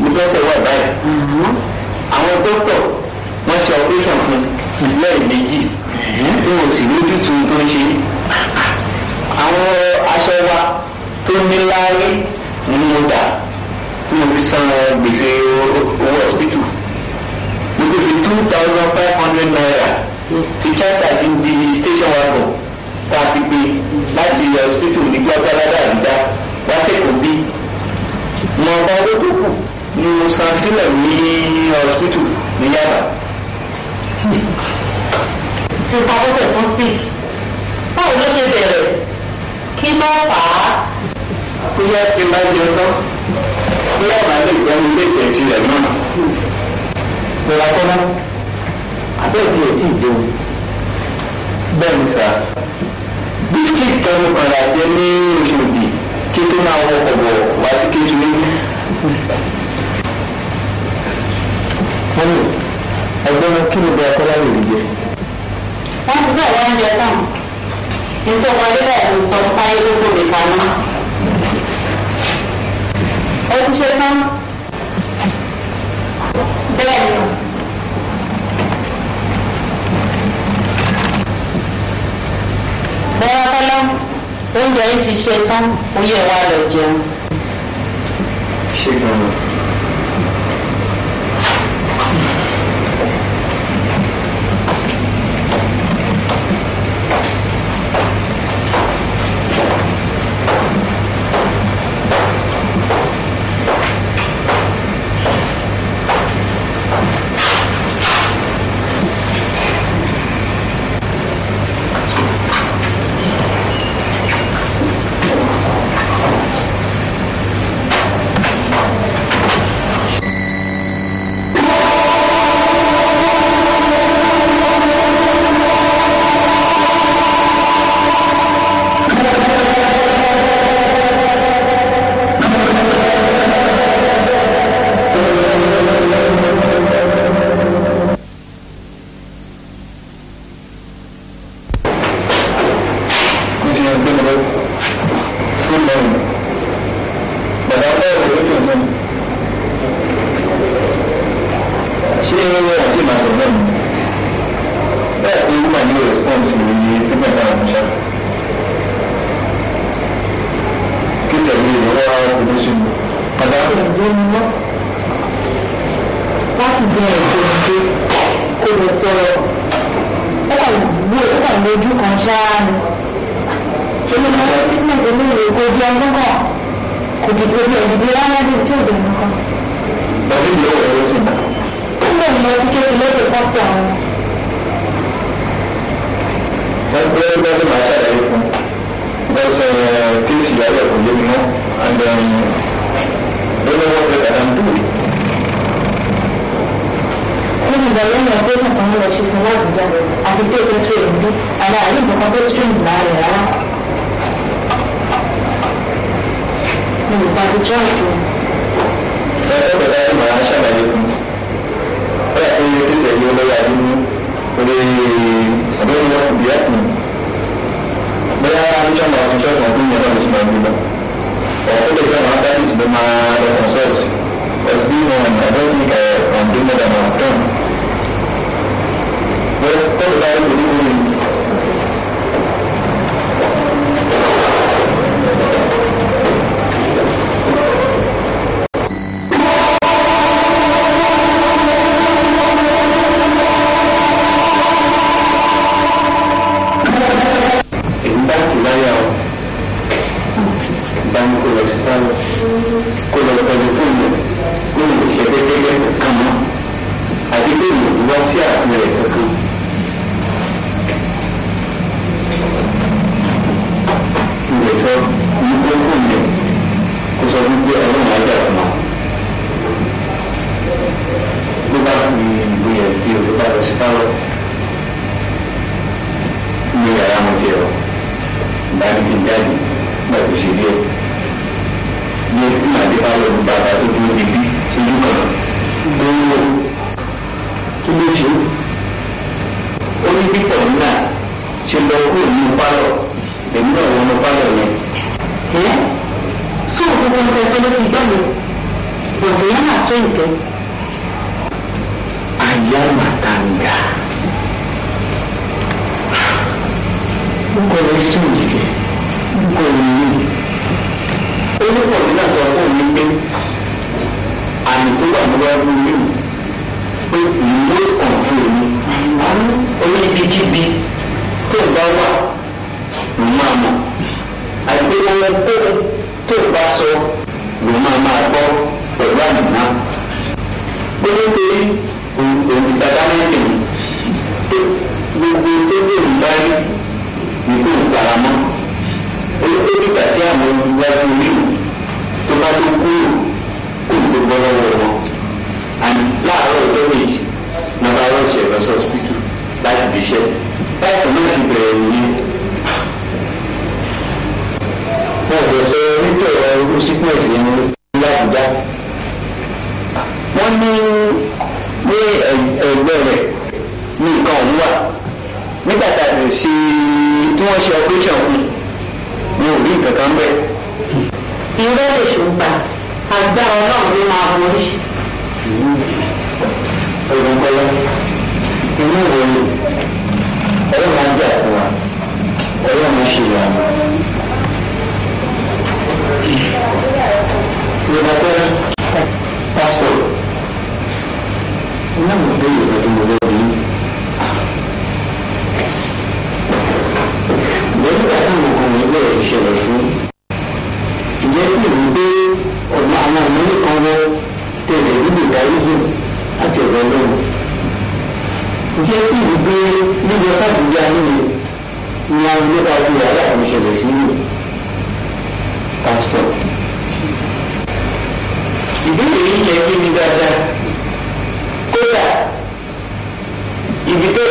[SPEAKER 1] ní bẹ́sẹ̀ wà báyìí àwọn dókítà wọ́n ṣe operation fún lẹ́ẹ̀mejì tí wọ́n sì lójútu tó ń ṣe àwọn aṣọ wa tó ní láárí ni mo dà tí mo fi san gbèsè owó hospital mo ti fi two thousand five hundred naira fi chata di di station wagon tá a fi gbé láti hospital ní gbàgbà ládàá àdúgbà wá sí èkó bíi wọn bá owó tó kù ni san sílẹ̀ ní hospital ní Yaba. ṣé pàtẹ́tẹ̀ fún sí báwo ló ṣe bẹ̀rẹ̀ kí ló fà á. bóyá tí bá jẹ tán bóyá màá lè gbọ́ mi lè tẹ̀ tirẹ̀ náà. bóyá kọ́lá abẹ́ẹ̀dì ẹ̀ tí ì jẹun bẹ́ẹ̀ ni sà bísíkìtì kan ló padà jẹ ní oṣù kita tahu nak tegur masa kita ni Hani Ada nak kira berapa lama ni dia Kan juga orang dia kan Itu balik dah Sampai itu tu di tanah eh, Oh tu saya kan Dan Berapa lama oúnjẹ yìí ti ṣe tán ó yẹ lọ jẹun. ṣé gan you, you go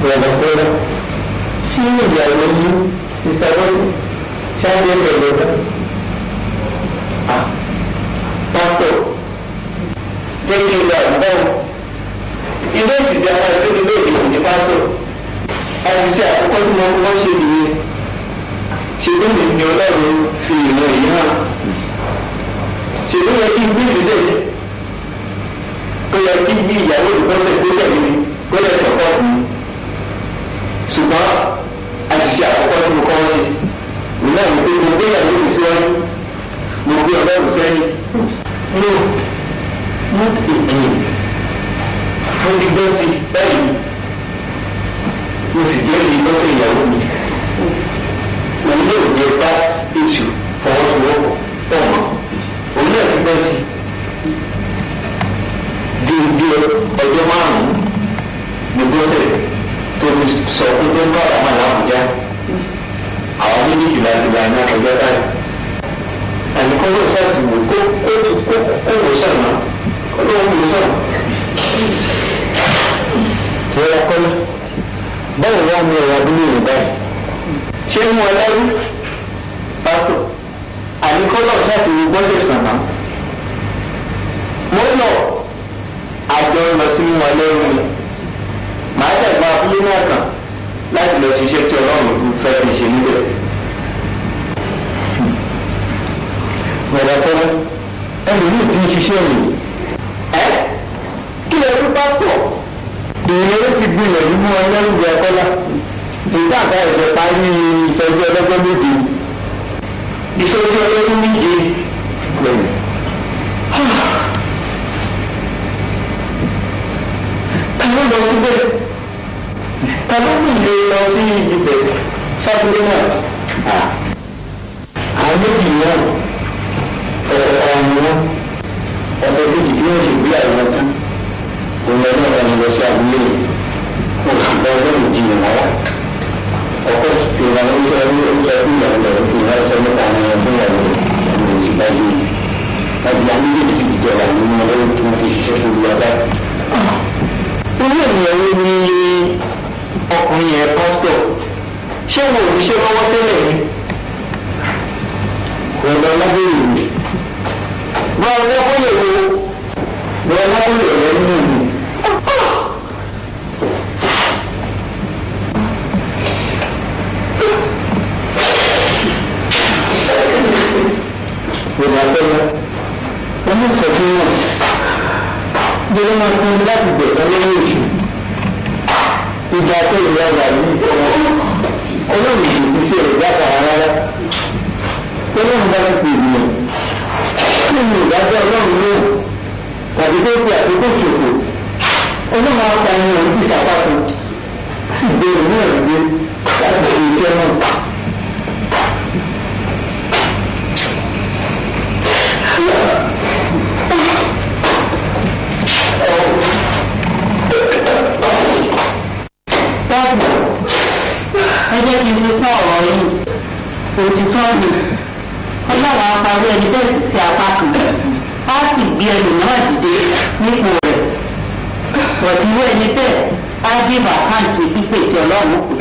[SPEAKER 1] Guadalajara. Sí, ìyàwó yìí sista bọ́sì ṣáájú ẹgbẹ̀rún kan. Pátọ̀ jẹ́kí ìlú àgbọ̀n. Ilé ìtìsí àwọn ìlú ilé ìdìbò ní pátọ̀. Àìsí àkókò tí wọ́n wọ́n ṣe nìyẹn. Ṣègbọ́n mi ni Ọlọ́run fi ìmọ̀ ìyá. Ṣègbọ́n yẹ kí n gbé ìtìsẹ́ yìí ó yẹ kí bí ìyàwó ìgbọ́sẹ̀ tó tẹ̀lé kó lè sọ̀kọ́ mi ṣùgbọ́n àṣìṣe àkọ́kọ́ tí mo kọ́ ṣe mi náà mo pé mo gbé ìyàwó mi síwájú mo gbé ọlọ́run sẹ́yìn mo mú ìgbìn mo ti gbọ́ sí báyìí mo sì gbé ìgbọ́sẹ̀ ìyàwó mi mo ní òde that issue fọwọ́sowọ́pọ̀. ọjọ́ márùn-ún ní gbọ́sẹ̀ tó fi sọ pé tó ń bá ọmọ làbújá àwọn méjì jùlọ jùlọ ní ọjọ́ báyìí. àyíkọ́ yóò ṣàtìwò kó kó kó kó wò sọ̀nà kó ló ń wò sọ̀nà. ìrora kọ́lá báwo wá mú ẹ̀rọ abúlé rẹ̀ báyìí ṣé mú ẹ lẹ́rú pásítọ̀ àyíkọ́ náà ṣàtìwò gbọ́dẹ̀ sàmà mọ́ náà àjọ lọ sínú wọn lẹ́rù ni màá tẹ̀gbá abúlé náà kàn láti lọ ṣiṣẹ́ tí ọlọ́run fẹ́ fi ṣe níbẹ̀. Bọ̀dà fẹ́rẹ́ ẹlòmíì ti ń ṣiṣẹ́ rìn. Ẹ kí lè rí pásítọ̀? Ìrìnlẹ̀ ti gbìyànjú mú wọn lẹ́rù jẹ Kọ́lá. Ìgbà àgbà ẹ̀jẹ̀ parí ìṣẹ́jú ọlọ́gbọ́n méje. Ìṣẹ́jú ọlọ́gbọ́n méje lẹ́yìn. ni ha. boleh ni Kalau ni boleh kasi kita Satu dia nak Haa oh, Ada dia Orang ni lah. Orang ni kita masih biar Mata Bunda ni orang yang biasa beli Orang ni dia nak lah. Orang ni dia nak Orang ni dia nak Orang ni dia nak Orang ni dia nak Orang ni dia nak Orang ni dia nak Orang ni dia nak Orang ni dia nak Orang ni dia nak Orang ni dia nak Orang ni dia nak Orang ni dia nak Orang ni dia nak irú ènìyàn wo ni ọkùnrin yẹn pásítọ̀ ṣé wo òṣìṣẹ́ lọ́wọ́ tẹ́lẹ̀ ni ọ̀dọ̀ lábẹ́rẹ́ mi bá ọ lọ́kọ́ lè wo lọ́wọ́ lábẹ́rẹ́ rẹ nínú mi. Gbogbo àgbẹ̀lẹ̀, wọ́n ní ìfọ̀jú náà. ဒီလိုမှကိုယ်လက်ပြီးတော့လည်းရှိဒီပါတဲ့ရတာကြီးအလုံးကြီးဒီစီရတာရတယ်ဘယ်လိုမှမဖြစ်ဘူးဒီလိုတော့လုံးလို့ဒါဒီတော့ပြဒီကိုချူအလုံးမှတိုင်းလို့ဒီစားပါဘူးဒီလိုမျိုးဒီအဲ့ဒီကျတော့ ẹgbẹ́ mi ní fún ọ̀rọ̀ yìí òtítọ́ mi ọlọ́wọ́ apárú ẹni bẹ́ẹ̀ ti ṣe apá á sì gbé ẹni dìde nípò rẹ̀ pọ̀jù ẹni bẹ́ẹ̀ á dé bàkáǹtì pípé ti ọlọ́run kù.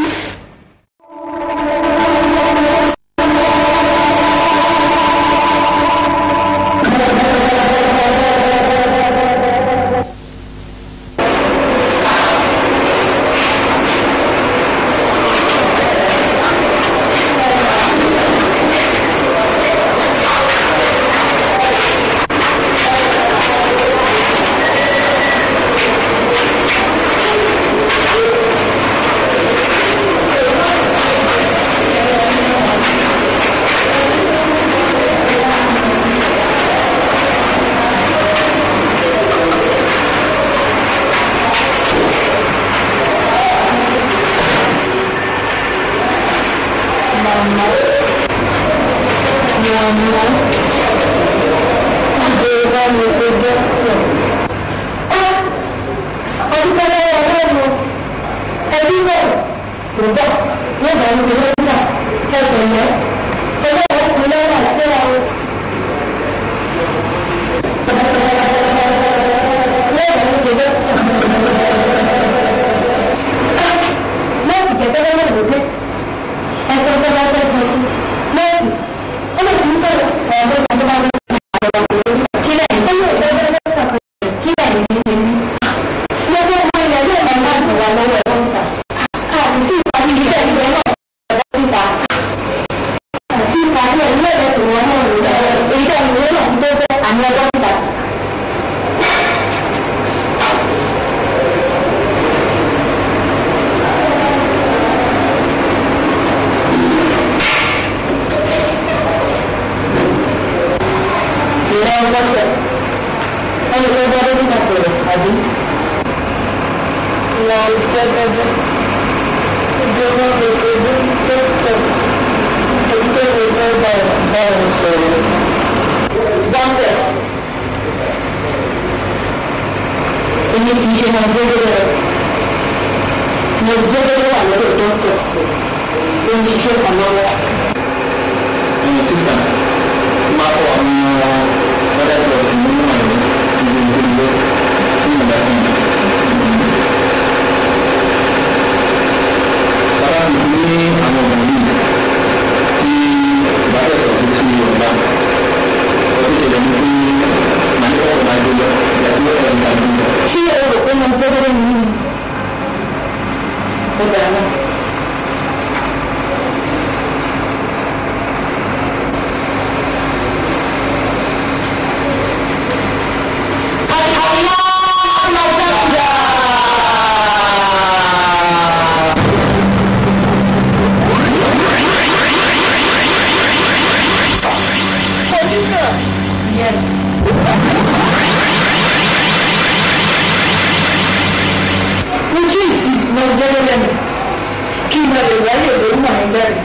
[SPEAKER 1] ọmọ yorùbá yóò lórí màá lẹ́nu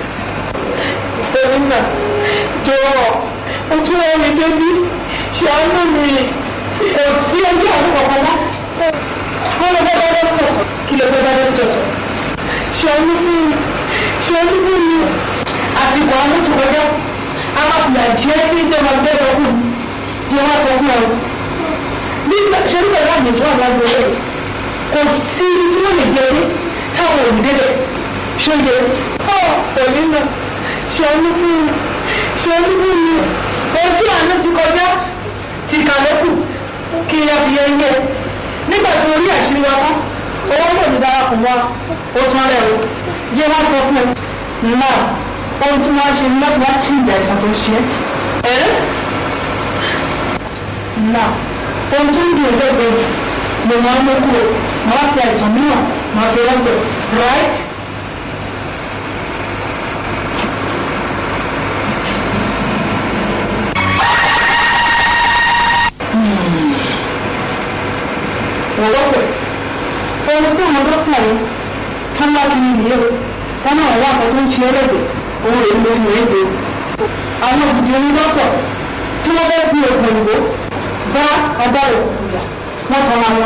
[SPEAKER 1] torí náà jọ̀wọ́ o tún wọ́n mi débi ṣe àánú mi kò sí ojú àánú kankan lá wọ́n lọ bá dáná tọ̀sán kí lọ bá dáná tọ̀sán ṣe àánú fún mi ṣe àánú fún mi àsìkò àánú ti kọjá alákùnrin àjẹ́ tí ń tẹ́wọ́n gbẹ́dọ̀ kù mí tí wọ́n sọ fún sí ibi tí wọ́n lè gbẹ́rẹ́ táwọn òbí ṣòye ọ òní mi ṣàánú fún mi ojú àánú ti kọjá ti kàlẹ́kù kí abiyẹ ń yẹ nígbà tí orí àṣírí wa tán owó ń lò ní darapọ̀ wa ó tán rẹ̀ o yé wá sọ fún ẹ náà ohun tí wọ́n á ṣe láti wá tún ìgbà ẹ̀sán tó right. หัวว่าเจ็บเออซึ่งมันก็แข็งทำลายมีเยอะ他们好像普通学了点，我也没没读。然后有人告诉我，他们在比我很多，他他到我不讲，那他妈问。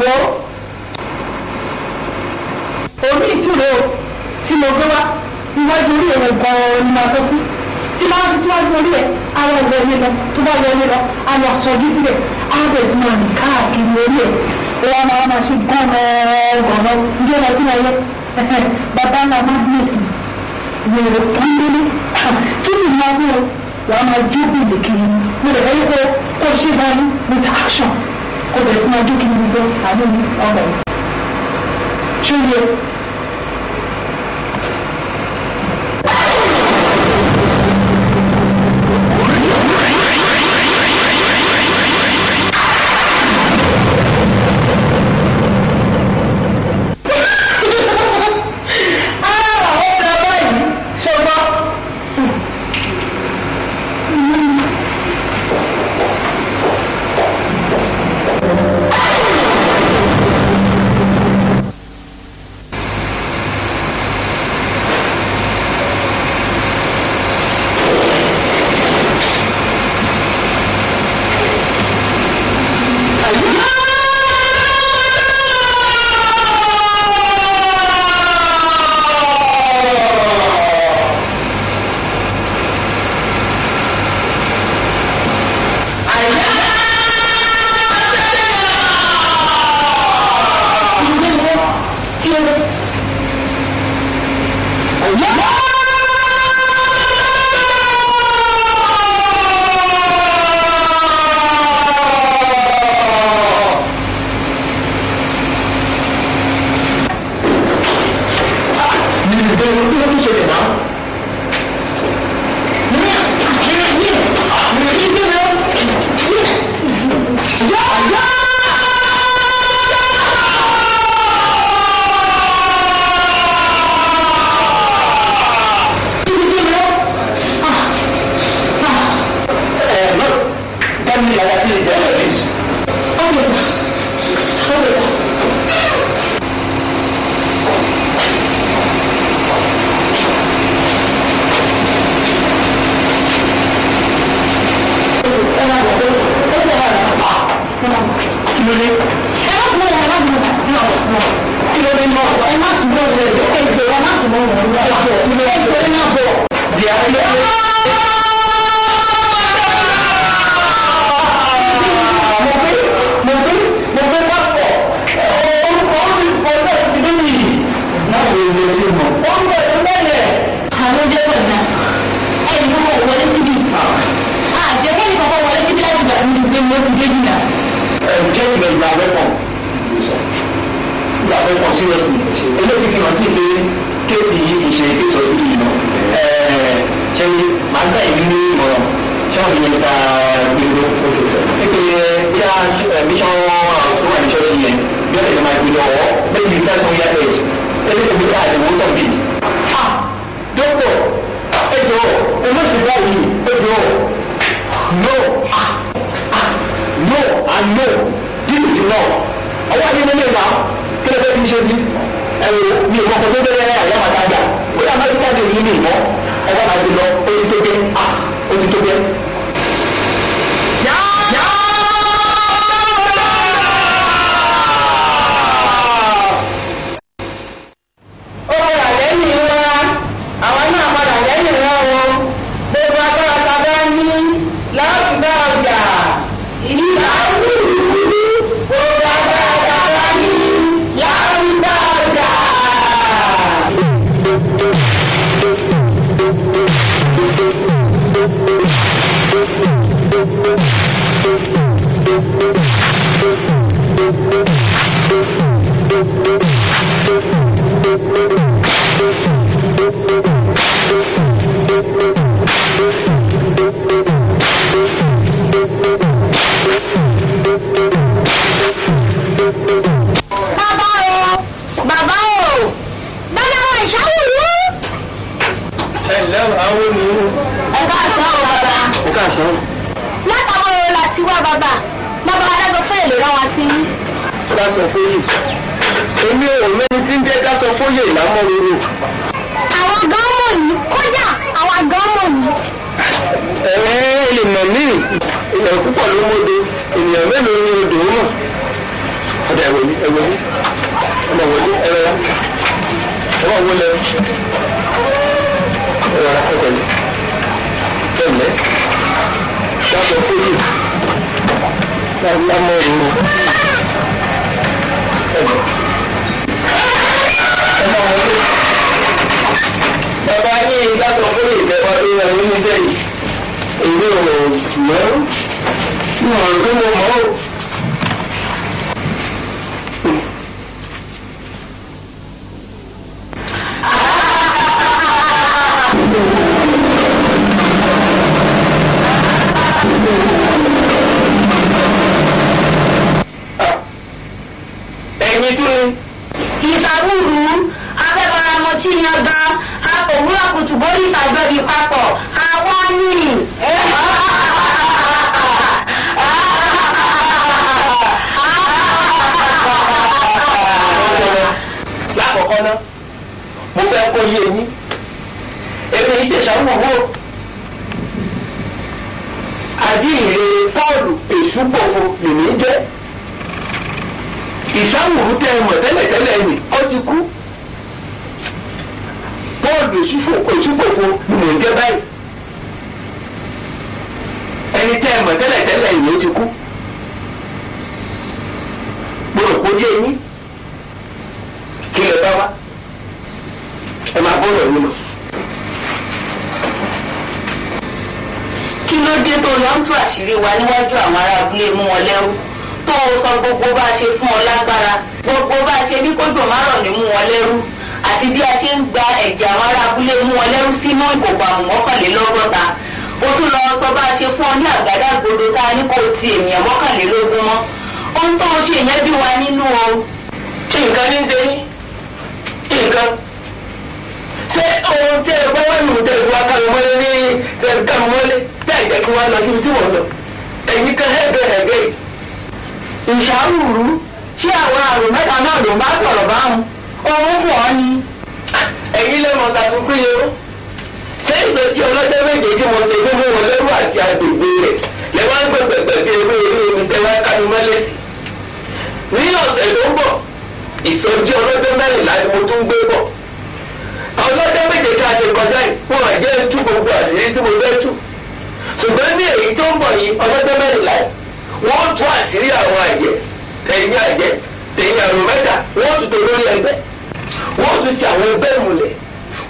[SPEAKER 1] 我，我们出来，去某个吧，你把酒店给我，你拿出去。tí máa fi síwájú orí ẹ̀ ara wọlé lọ tó bá wọlé lọ a lọ sọjú sílẹ̀ á bẹ̀ sí máa rìn káàkiri a ẹ̀ wọ́n máa máa ṣe gbọ́nà-gbọ̀nà ní ọ̀nà tí wọ́n yẹ bàbá náà máa bí èsì yòrò kúndínlé kí ni máa wúro wọ́n máa jókòó lèkiri mo lè fẹ́ pé kó o ṣe báyìí with action kó o bẹ̀rẹ̀ que máa jókòó lèkiri àbí ọ̀rọ̀ ṣé yẹ. gbogbo bá a ṣe fún ọ lágbára gbogbo bá a ṣe ní kódò márọ̀ ní mú wọn lẹ́rú àti bí a ṣe ń gba ẹ̀jẹ̀ àwọn ará abúlé mú wọn lẹ́rú sínú ìkòkò àrùn mọ́kànlélọ́gọ́ta ó tún lọ sọ bá a ṣe fún ọ ní àgádágodo tá a ní kó ti ènìyàn mọ́kànlélógún mọ́ ohun tó ń ṣe yẹn bí wa nínú o. nǹkan ní ṣe ní nǹkan ṣé ohun tí ẹ bá wà nù ìwà kàmọ́lé ní tẹ kàmọ́lé láì jẹ́ kí wọ́n lọ síbi tí wọ́n lọ ẹ̀yìn kan ẹ̀gbẹ́ ìṣàwùrú ṣé àwọn àrùn mẹ́ta náà ló bá sọ̀rọ̀ báwọn òun bù ọ́ ni. ẹ̀yin lè mọ sàtúnkú yẹn o ṣé ìsọjí ọlọ́jọ́ méje tí mo ṣe gbogbo wọn lẹ́rú àti àgbègbè rẹ̀ lè wá gbé pẹ̀pẹ̀ bí ewé eré omi tẹ́ wá kánu mọ́lẹ́sì. ní ọ̀sẹ̀ tó ń bọ̀ ìsọjí ọlọ́jọ́ mẹ́rìnlá ni mo tún gbé bọ̀. ọlọ́jọ́ méje tá a ṣe kọjá yìí wọn àjẹ́ tú gbogbo àṣírí tí mo fẹ́ tú. ṣùgbọ́n ní èyí tó ń bọ̀ yìí ọlọ́jọ́ mẹ́rìnlá yìí wọ́n tún àṣírí àwọn àjẹ́ tẹ̀yìn àjẹ́ tẹ̀yìn àrùn mẹ́ta wọ́n tún tó lórí ẹgbẹ́ wọ́n tún ti àwọn ẹgbẹ́ ìmùlẹ̀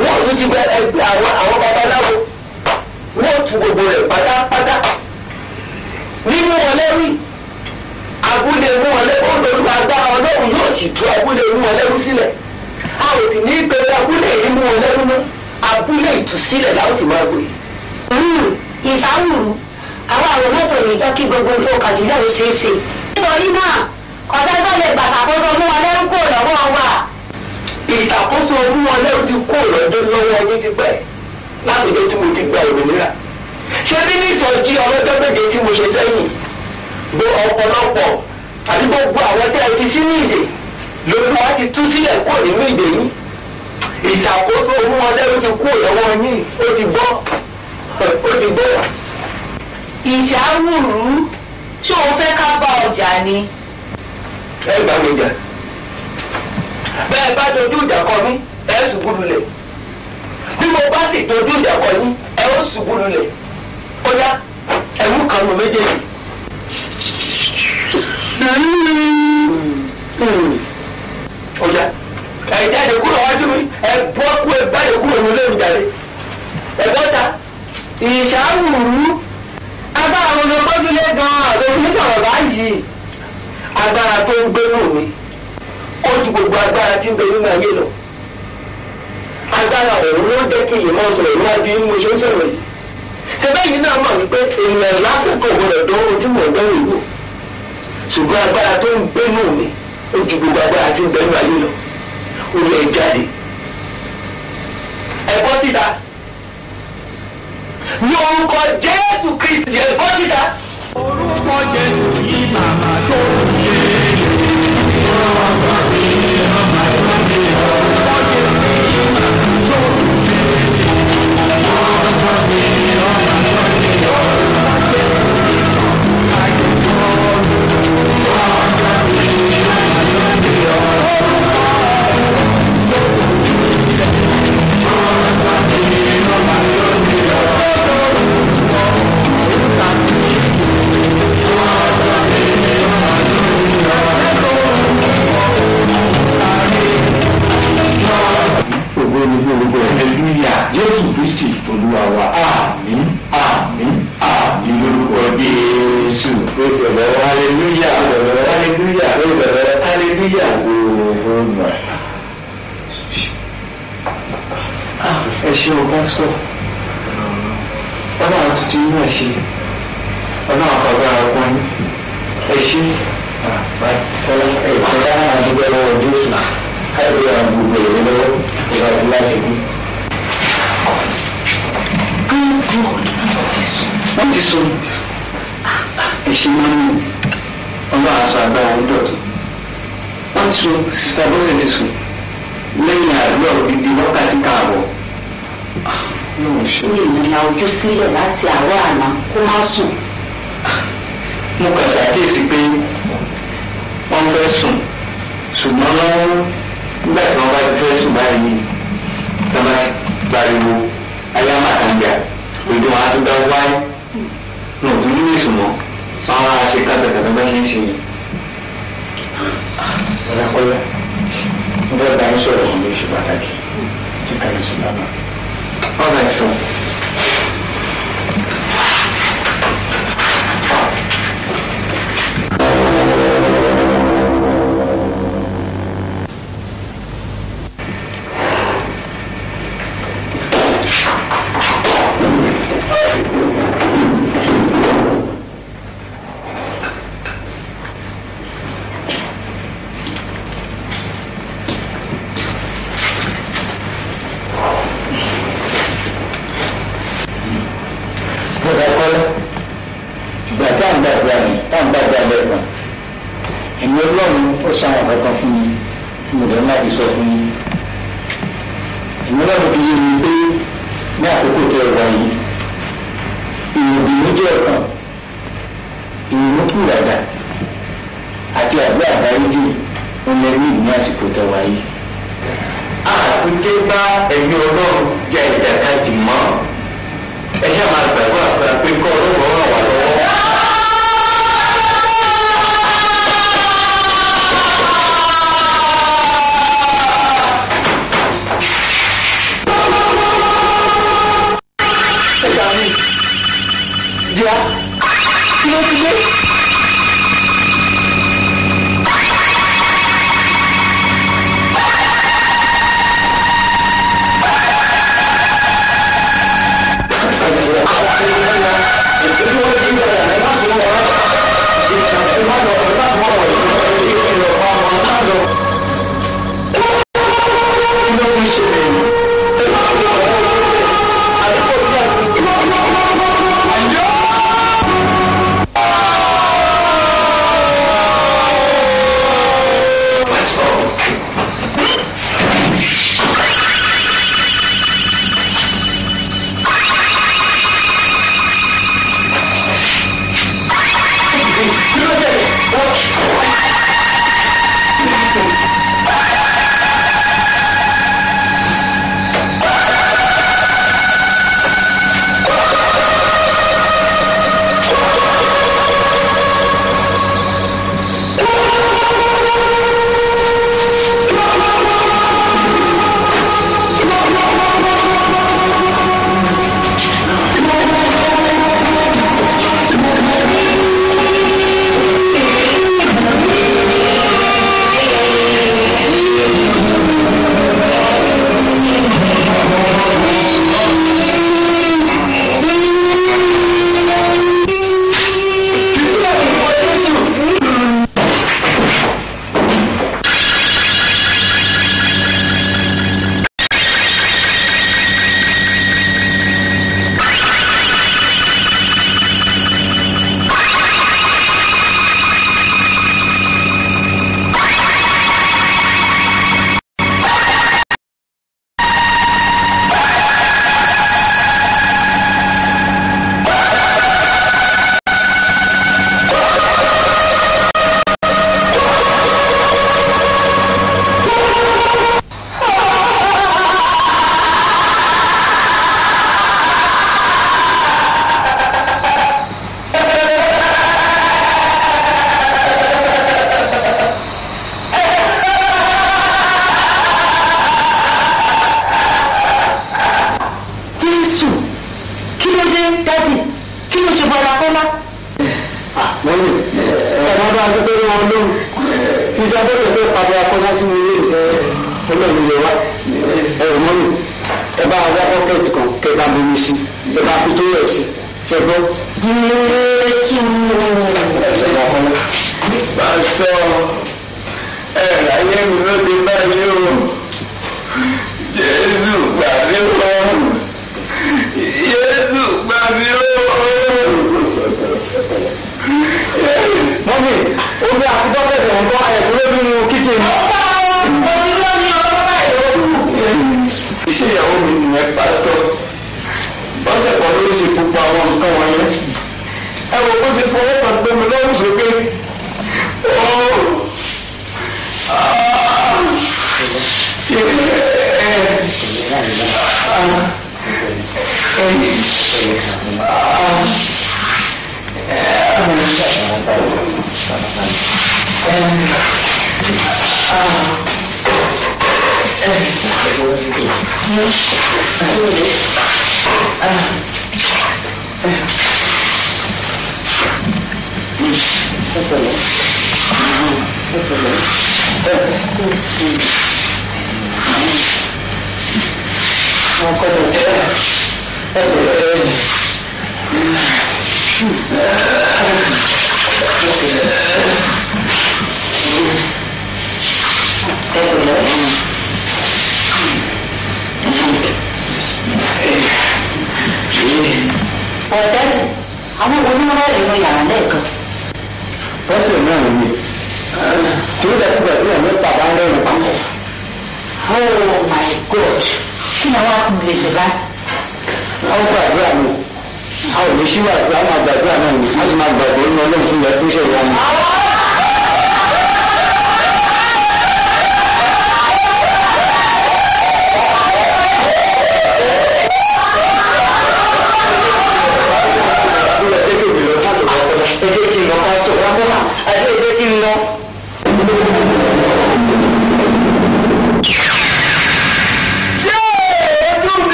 [SPEAKER 1] wọ́n tún ti bẹ ẹgbẹ́ àwọn àwọn babaláwo wọ́n tún gbogbo rẹ̀ pátápátá nínú wọn lẹ́rú abúlé mú wọn lẹ́rú olùwà agbára ọlọ́run yóò sì tú abúlé mú wọn lẹ́rú sílẹ̀ a ò sì ní í pe abúlé yìí mú wọn lẹ́rú mọ́ abúlé ìtúsílẹ̀ làwọn sì máa gbé. ìsáwùrù àwọn olóògùn ní jẹ́ kí gbogbo tó kà sílẹ̀ ó ṣeé ṣe. nítorí náà ọ̀sẹ̀ tó lè gbàṣàkóso mú wọn lẹ́rú kò lọ́wọ́ wa. ìṣàkóso mú wọn lẹ́rú ti kó lọ́dún lọ́wọ́ ní ti pẹ́ láwùjọ tí mo ti gba òmìnira. ṣé bí ní ìsọjí ọlọ́jọ́ méje tí mo ṣe sẹ́yìn gbo ọ̀pọ̀lọpọ̀ àti gbogbo àwọn tẹ́ ẹ ti sí ní ìdè lórí wa ti tú sílẹ̀ kó nínú ìdè yìí ìṣàkóso mú wọn lẹ́rú ti kó lọ́wọ́ yín ó ti gbọ́ ó ti gbọ́ ìṣàwùrú ṣé o fẹ́ ká bá ọjà ni. ẹ gbà mí jẹ bẹ́ẹ̀ bá dojú ìjà kọ mí ẹ ṣubú lulẹ̀ bí mo bá sì dojú ìjà kọ yín ẹ ó ṣubú lulẹ̀ ó yá ẹ mú kan nu méjèèjì. ó ẹ jáde kúrò wájú mi ẹ bọ́ kú ẹ bá yẹ kúrò nílé mi jáde ẹ bọ́ ta ìṣàwùrú
[SPEAKER 2] agbára mo lọ gbójúlé gan-an lórí sọ̀rọ̀ báyìí
[SPEAKER 1] agbára tó ń gbénú mi ó ju gbogbo agbára tí ń bẹ nínú ayé lọ agbára ọ̀hún ló jẹ́ kí ìyẹn máa sọ̀rọ̀ níwájú yín mo ṣe ń sọ̀rọ̀ yìí ṣẹbẹ́ yìí náà mọ̀ wípé èèyàn lásìkò gbọdọ̀ dán ojú mọ̀ ọ̀dọ́ ìwò ṣùgbọ́n agbára tó ń gbénú mi ó ju gbogbo agbára tí ń bẹ nínú ayé lọ ó lè jáde ẹ bọ́ síta ní orúkọ Jésù Kristi ẹ̀ bọ́ síta. orúkọ Jésù yìí màmá lọ. wa àmín àmín àmín lórúkọ Jésù lórúkọ aleluya aleluya lórúkọ aleluya lórúkọ mà. ẹ ṣeun pásítọ̀ ọlọ́run tuntun yìí náà ṣe ọlọ́run àpàgbára kan ẹ ṣe ah, ẹ ìpínlẹ̀ àdúgbò lọ́wọ́ Jésù káyọ̀ gbogbo ìrẹ́lẹ́wọ́ ìrẹ́lẹ́wọ́ láti kú wọ́n ti so ẹ̀ṣẹ̀ máa ń mú ọlọ́ àṣọ agbára ń dọ̀tí wọ́n ti so sista bọ́sẹ̀ ti so lẹ́yìn àlọ́ òdìdí wákàtí káàbọ̀ mi ì la ojú sílẹ̀ láti àárọ̀ àná kó má sùn. mo kàn ṣàkíyèsí pé wọ́n fẹ́ sùn ṣùgbọ́n nígbà tí wọ́n bá fẹ́ sùn báyìí tí wọ́n bá ti pariwo ayé àmàtàgbà ìjọ àtúndà wáyé náà tó ní èso mọ́ ara ṣe kátàkátà bá ṣe ń ṣe yẹn. ọ̀làkọ́lá ń bá dání sọ̀rọ̀ ọ̀hún ló ṣe pàtàkì tí kàlùsùn bá bá. ọ̀rẹ́ sọ̀rọ̀.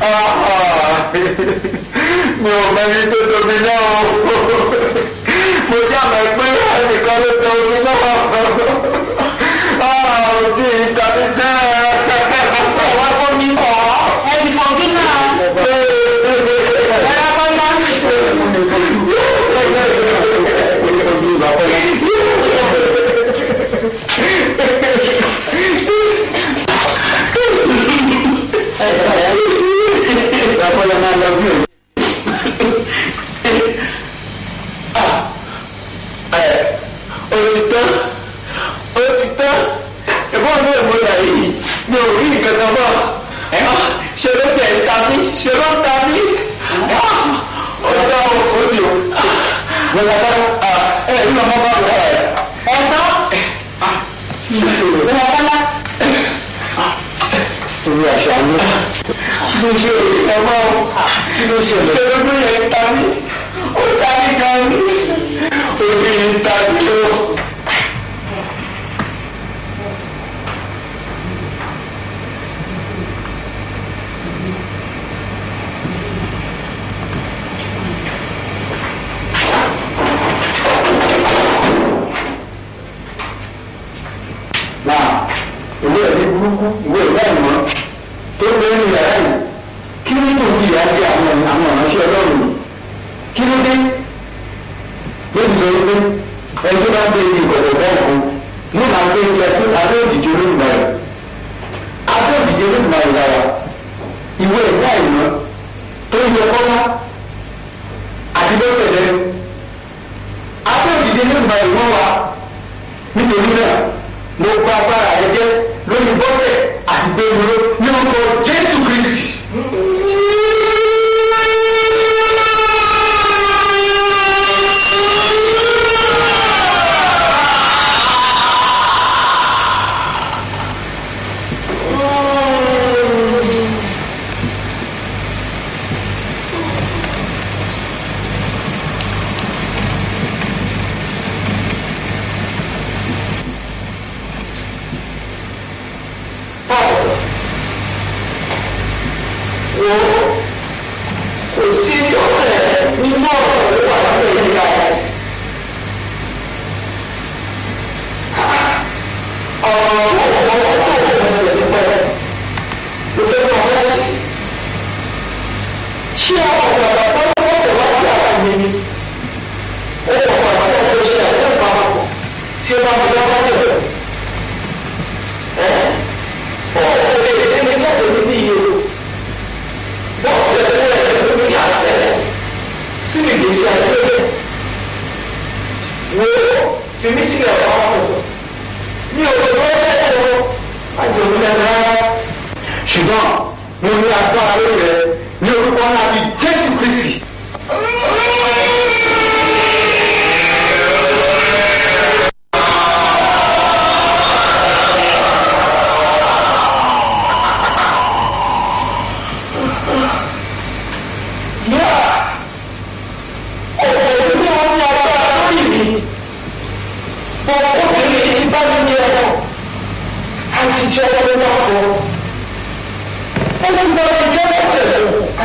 [SPEAKER 1] ah ¡No, manito dominó! ¡Mucha me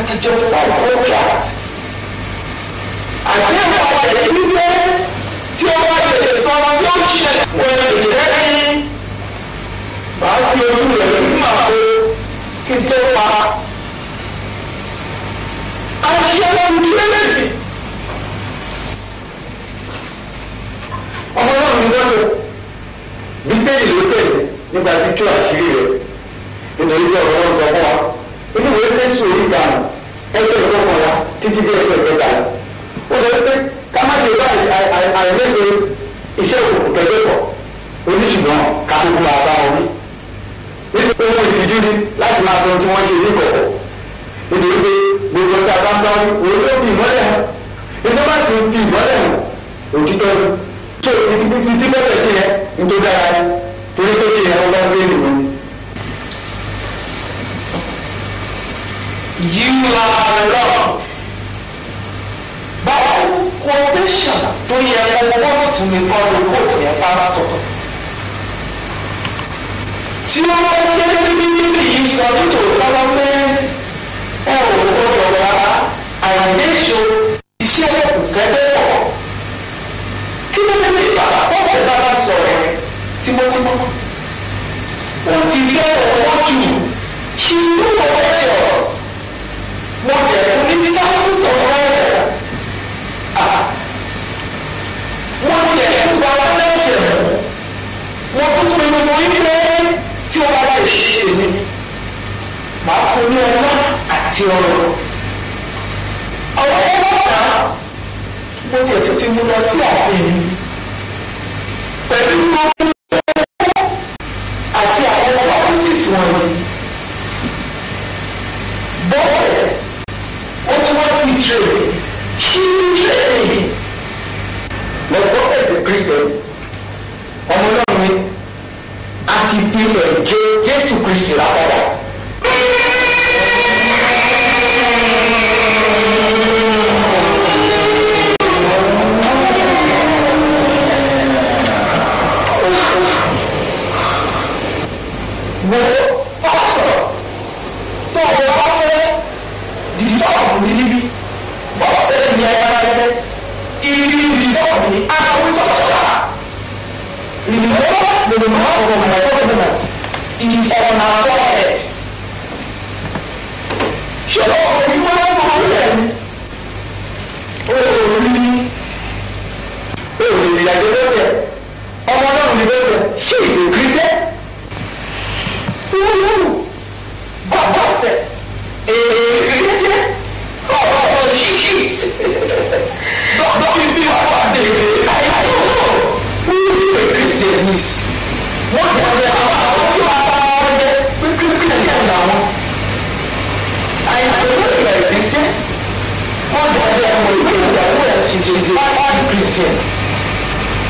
[SPEAKER 1] did your sign contract. àdéhùn àwọn ẹ̀rí wípé tí o bá tètè sọ tí ó ṣe wọ èdè lẹ́yìn màá fi ojú rẹ̀ fún màá pé kí n tó pa. àṣẹ ohun tí lélẹ́bí. ọmọ náà ń gbọ́dọ̀ bíbélì ló tẹ̀lé nípa títú àṣírí rẹ̀ nítorí bí ọ̀rọ̀ wọn sọ fún wa nínú ìwé fẹ́sùn orí ìgbà rẹ̀ ẹsẹ̀ ìgbọ́kànlá títí dé ẹsẹ̀ ìgbẹ́ta ó sọ pé ká má ṣe báyìí àìmẹ́sẹ̀ iṣẹ́ òkùnkùn kẹgbẹ́ pọ̀ oníṣùgbọ́n ká ń gbọ́ àbá orí nínú ohun ìtìjú ni láti máa sọ tí wọ́n ṣe ní kọ̀kọ̀ nítorí pé gbogbo ọjà bá ń bá wọn òun ló fi ìmọ́lẹ̀ hàn nígbà bá sì fi ìmọ́lẹ̀ hàn òtítọ́ ni so ìdí sí yẹn nítorí dára torí pé ìyẹn ọgbà gbé nìkan you are love. báwo quotation tó yẹ kó wọ́n fún mi kọ́ ló kó tiẹ̀ pásítọ̀. tí wọ́n wá kékeré bí níbi yìí sọ nítòótọ́ lọ pé
[SPEAKER 2] ẹ ò gbọdọ̀ wá
[SPEAKER 1] àyànjẹ́sọ iṣẹ́ òkú kẹ́kẹ́ pọ̀. kí ló dé bàbá pọ́sẹ̀ bàbá sọ̀rọ̀ rẹ̀ tímọ́tímọ́.
[SPEAKER 2] ó ti fẹ́ ọ̀wọ́ jù
[SPEAKER 1] kí ló wọ́n jẹ́ ọ̀rọ̀ mo jẹ mo níbi tí wọn sì sọ̀rọ̀ lọ́wọ́ mo jẹ ìtura wa náà jẹ mo tuntun inú mi pé tí wọn bá ṣe mi màá fún ní ọlá àti ọrọ̀ àwọn ọmọ náà mo jẹ tuntun lọ sí àfihàn pẹ̀lú gbogbo.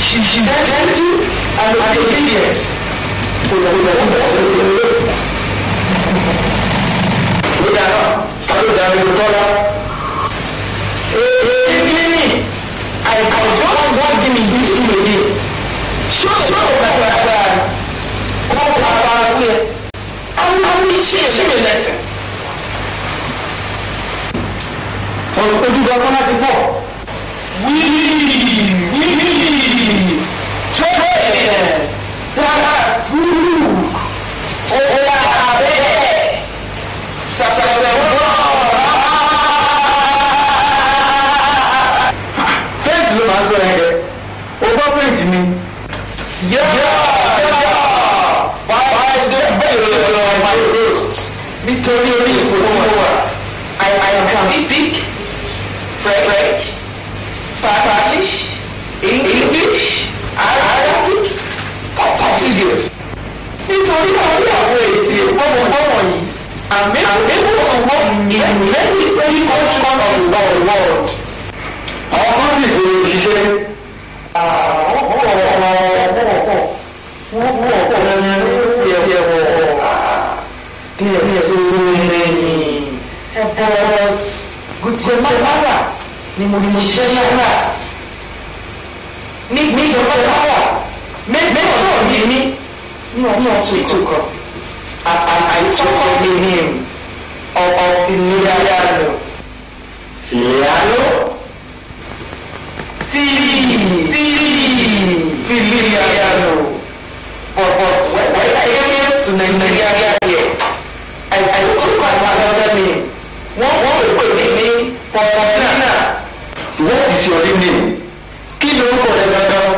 [SPEAKER 1] She, she's gentle and obedient. Ó dáná, ọdún dáná ló tọ́lá. Èyí ní ní àìkọ̀jọ́ ọgbọ́n ti mi yìí sí lòdì. Ṣé o pàtó agbára? Kọ́ pàtó agbára? Àwọn àwọn ìṣe ìṣe lẹ́sìn. Ọ̀rọ̀ ojú bá kọ́lá ti bọ̀. Wíyí. nítorí orí ipò tí mo wà I I can speak French Spanish English Arabic Portuguese nítorí torí àwọn èdè gbọ́mọgbọ́mọ yìí I'm able to work in many different countries of the world. But Guatemala ni ni Me me mo ti ṣe náírà ní Guatemala mẹ́tọ́ mi ní I ọ̀tún ọ̀tún ìtòkọ name of ní ọ̀pọ̀ ìlíyàlò. Ìlíyàlò? Sí sí ìlíyàlò. But but when I came to Nigeria here, I, I took my wọ́n wọ́n lè pè mí ní pọ̀pọ̀nà. What is your name? Kí ló ń kọ̀ ẹ́ dandan?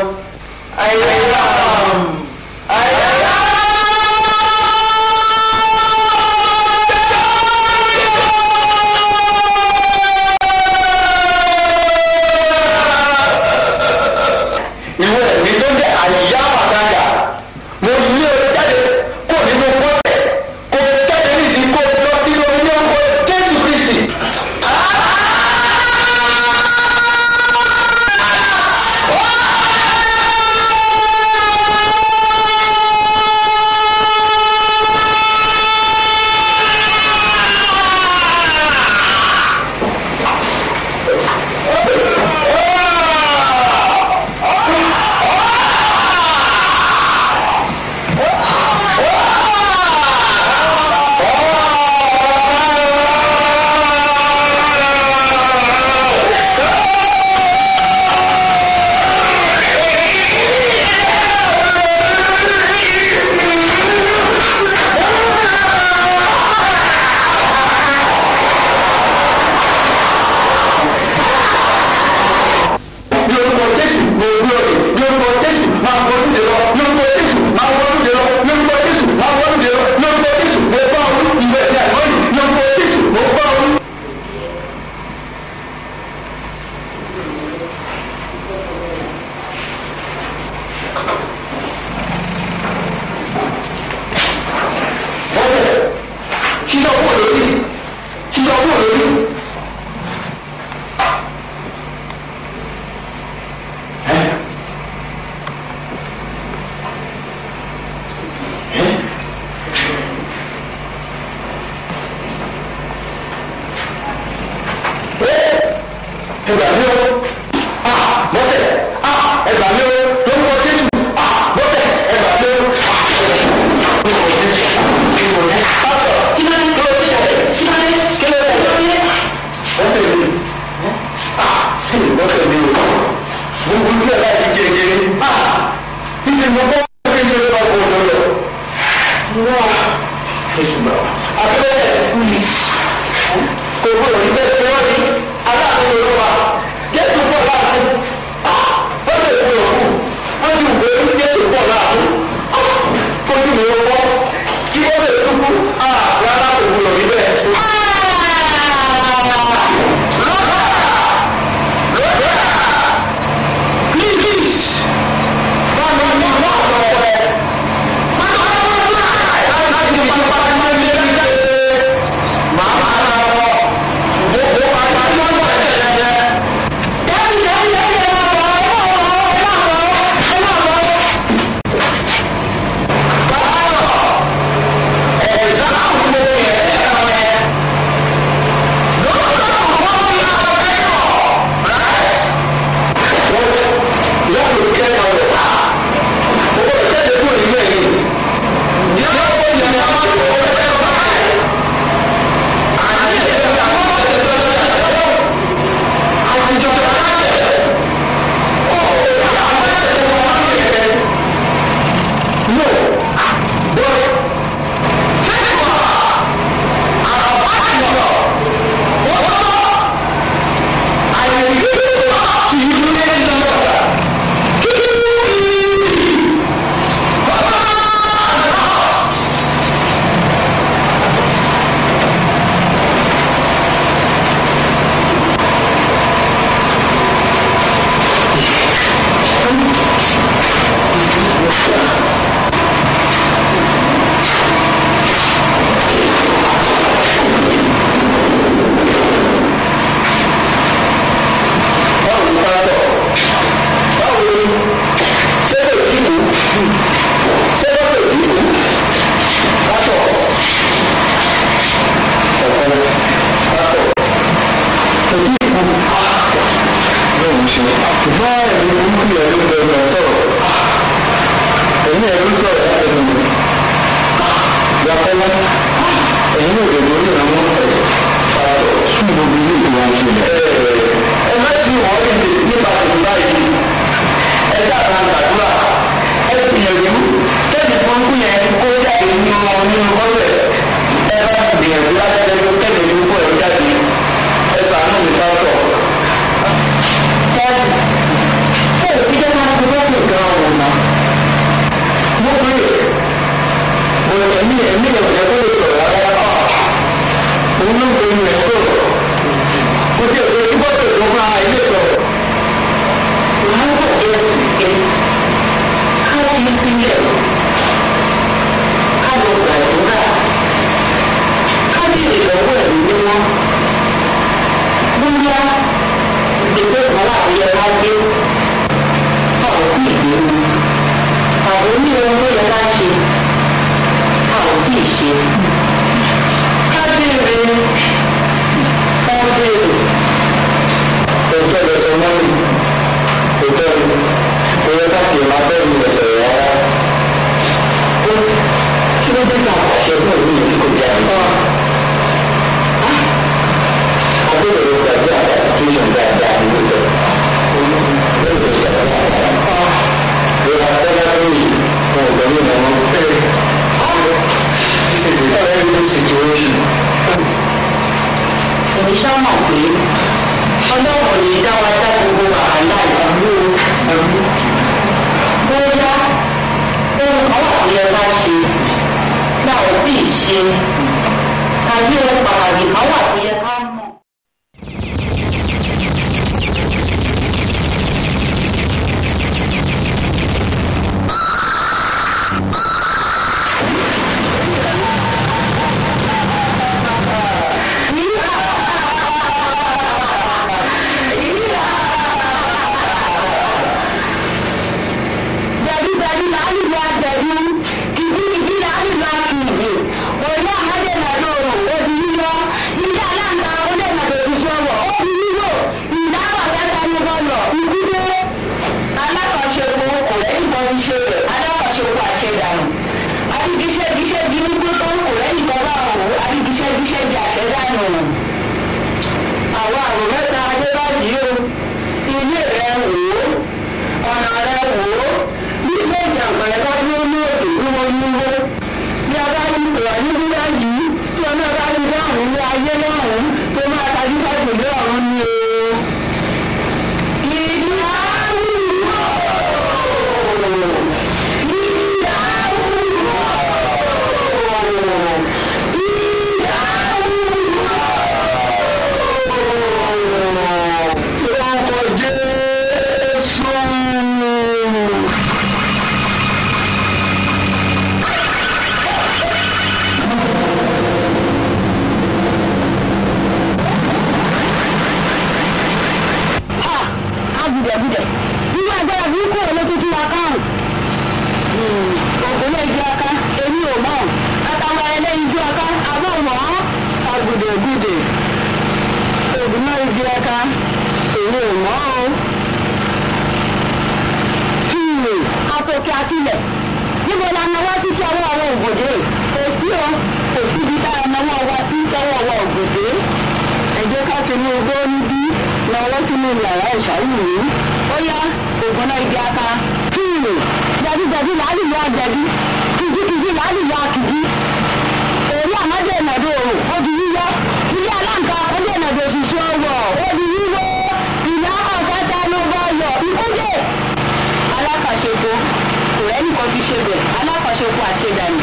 [SPEAKER 1] àṣebẹ̀ alákọ̀ọ́ṣepọ̀ àṣedànù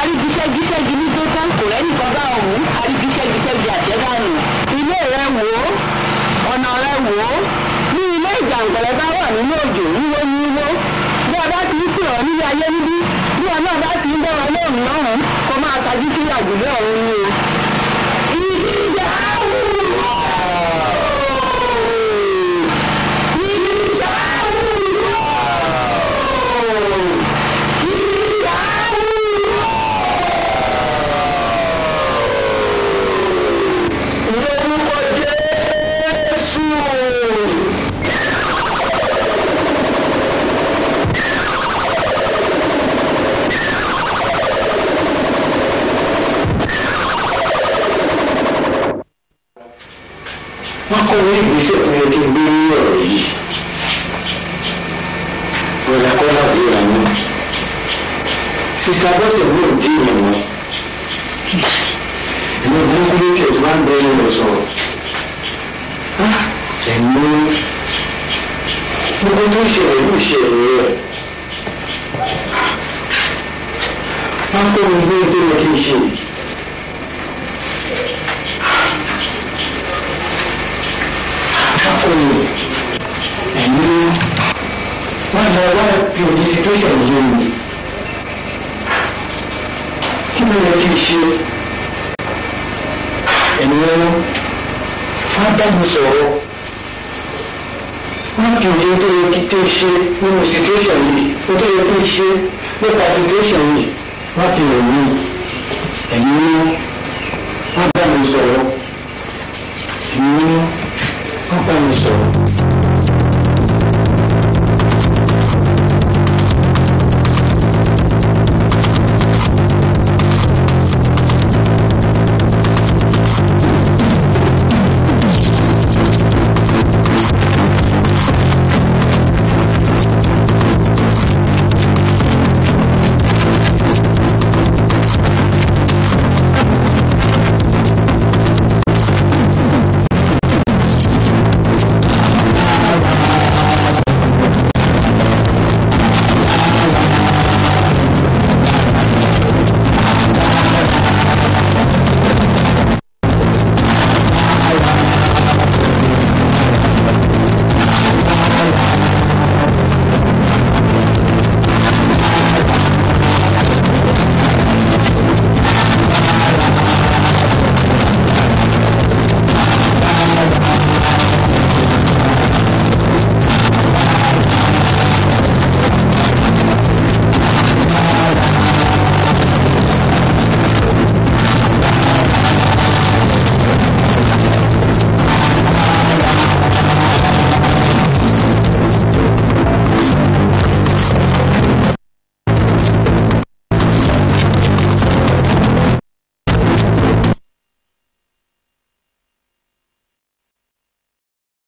[SPEAKER 1] arígiṣẹ́giṣẹ́gi ní tó tán kò rẹ́nìkan bá òun arígiṣẹ́giṣẹ́gi àṣedànù ilé rẹ wò ó ọ̀nà rẹ wò ó ní ilé ìjàǹgbọ̀rẹ́ bá wà nínú òjò wíwó ní wíwó bí ọba ti ń pè ọ́ nílé ayé níbí bí ọba bá ti ń bọ̀ ọ́ lóhùn lọ́hùn kó máa tajú sí àjùlé ọ̀run ni o. kọ́kọ́ ní ìgbésẹ̀ tó yẹ kí n gbé ní ọ̀rọ̀ yìí ọ̀rọ̀ akọ́lá òye rà mí sísá bọ́sẹ̀ mi ò dín ìyẹn mọ́ ẹ̀mí burúkú ló tẹ̀ wá ń bẹ ẹni lọ sọ̀rọ̀ ah, ẹ̀mí gbogbo tó mi ò di situation yé mi kí ló yẹ kí n ṣe ènìyàn wá bá mi sọ̀rọ̀ wọ́n kì í yẹ tó yẹ kí tó ṣe nínú situation yìí ó tó yẹ kí n ṣe nípa situation yìí wọ́n kì í rò mí